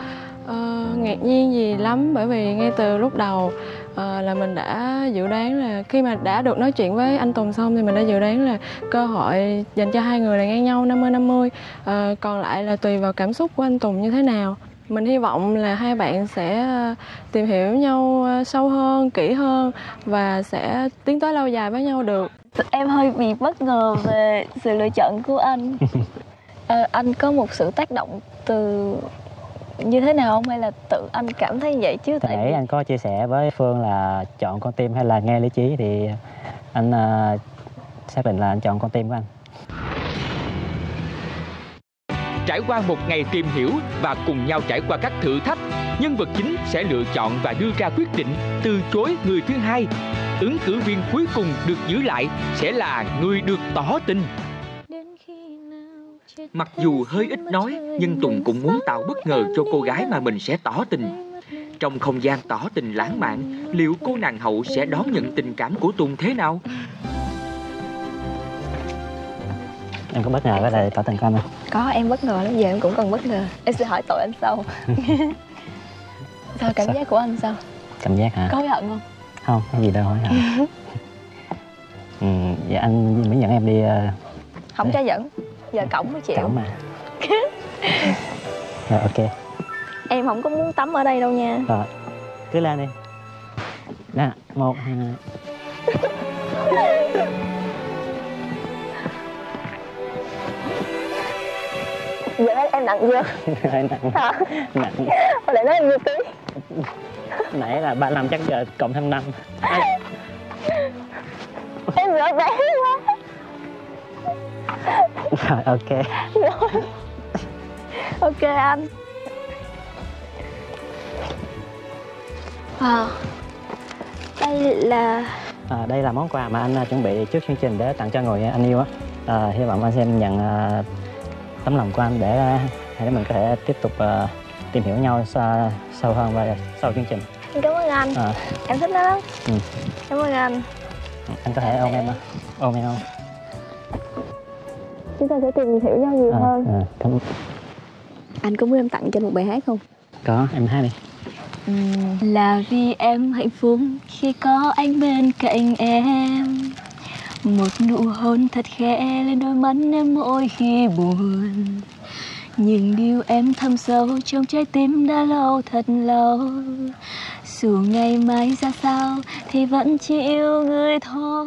uh, ngạc nhiên gì lắm. Bởi vì ngay từ lúc đầu ờ, là mình đã dự đoán là khi mà đã được nói chuyện với anh Tùng xong thì mình đã dự đoán là cơ hội dành cho hai người là ngang nhau 50 50 Ờ, còn lại là tùy vào cảm xúc của anh Tùng như thế nào. Mình hy vọng là hai bạn sẽ ờ, tìm hiểu nhau ờ, sâu hơn, kỹ hơn và sẽ tiến tới lâu dài với nhau được.
em hơi bị bất ngờ về sự lựa chọn của anh Ờ, anh có một sự tác động từ như thế nào không hay là tự anh cảm thấy vậy chứ
Hồi nãy anh có chia sẻ với Phương là chọn con tim hay là nghe lý trí thì anh ờ, xác định là anh chọn con tim của anh.
Trải qua một ngày tìm hiểu và cùng nhau trải qua các thử thách, nhân vật chính sẽ lựa chọn và đưa ra quyết định từ chối người thứ hai. Ứng cử viên cuối cùng được giữ lại sẽ là người được tỏ tình. Mặc dù hơi ít nói, nhưng Tùng cũng muốn tạo bất ngờ cho cô gái mà mình sẽ tỏ tình. Trong không gian tỏ tình lãng mạn, liệu cô nàng hậu sẽ đón nhận tình cảm của Tùng thế nào?
Em có bất ngờ với lại tỏ tình của anh không?
có em bất ngờ lắm giờ em cũng còn bất ngờ em sẽ hỏi tội anh sau sao cảm
Sao?
giác của anh sao
Cảm giác hả?
có hối hận không
Không, có gì đâu hỏi hả? ừ, dạ anh mới dẫn em đi ờ,
không cho dẫn giờ cổng mới chịu.
Cổng mà. Rồi ok,
em không có muốn tắm ở đây đâu nha.
Rồi cứ lên đi. Nè, một, hai.
giờ em, em
nặng chưa?
Nặng.
Hả?
Nặng.
Hồi nãy nói em nhiêu ký
nãy là 35 chắc giờ cộng thêm năm.
Em nhỏ bé quá
rồi ok.
Rồi ok anh.
Wow Đây là
à, đây là món quà mà anh à, chuẩn bị trước chương trình để tặng cho người anh yêu á. À, hy vọng anh sẽ nhận à, tấm lòng của anh để à, để mình có thể tiếp tục à, tìm hiểu nhau sa, sâu hơn và sau chương trình.
Cảm ơn anh.
À,
Em thích nó lắm.
Ừ.
Cảm ơn anh.
Anh có thể ôm em không ôm em không
Chúng ta sẽ tìm hiểu nhau nhiều
à,
hơn.
à, cảm
Anh có muốn em tặng cho một bài hát không?
có em hát đi.
Là vì em hạnh phúc khi có anh bên cạnh em. Một nụ hôn thật khẽ lên đôi mắt em mỗi khi buồn. Những điều em thầm sâu trong trái tim đã lâu thật lâu. Dù ngày mai ra sao thì vẫn chỉ yêu người thôi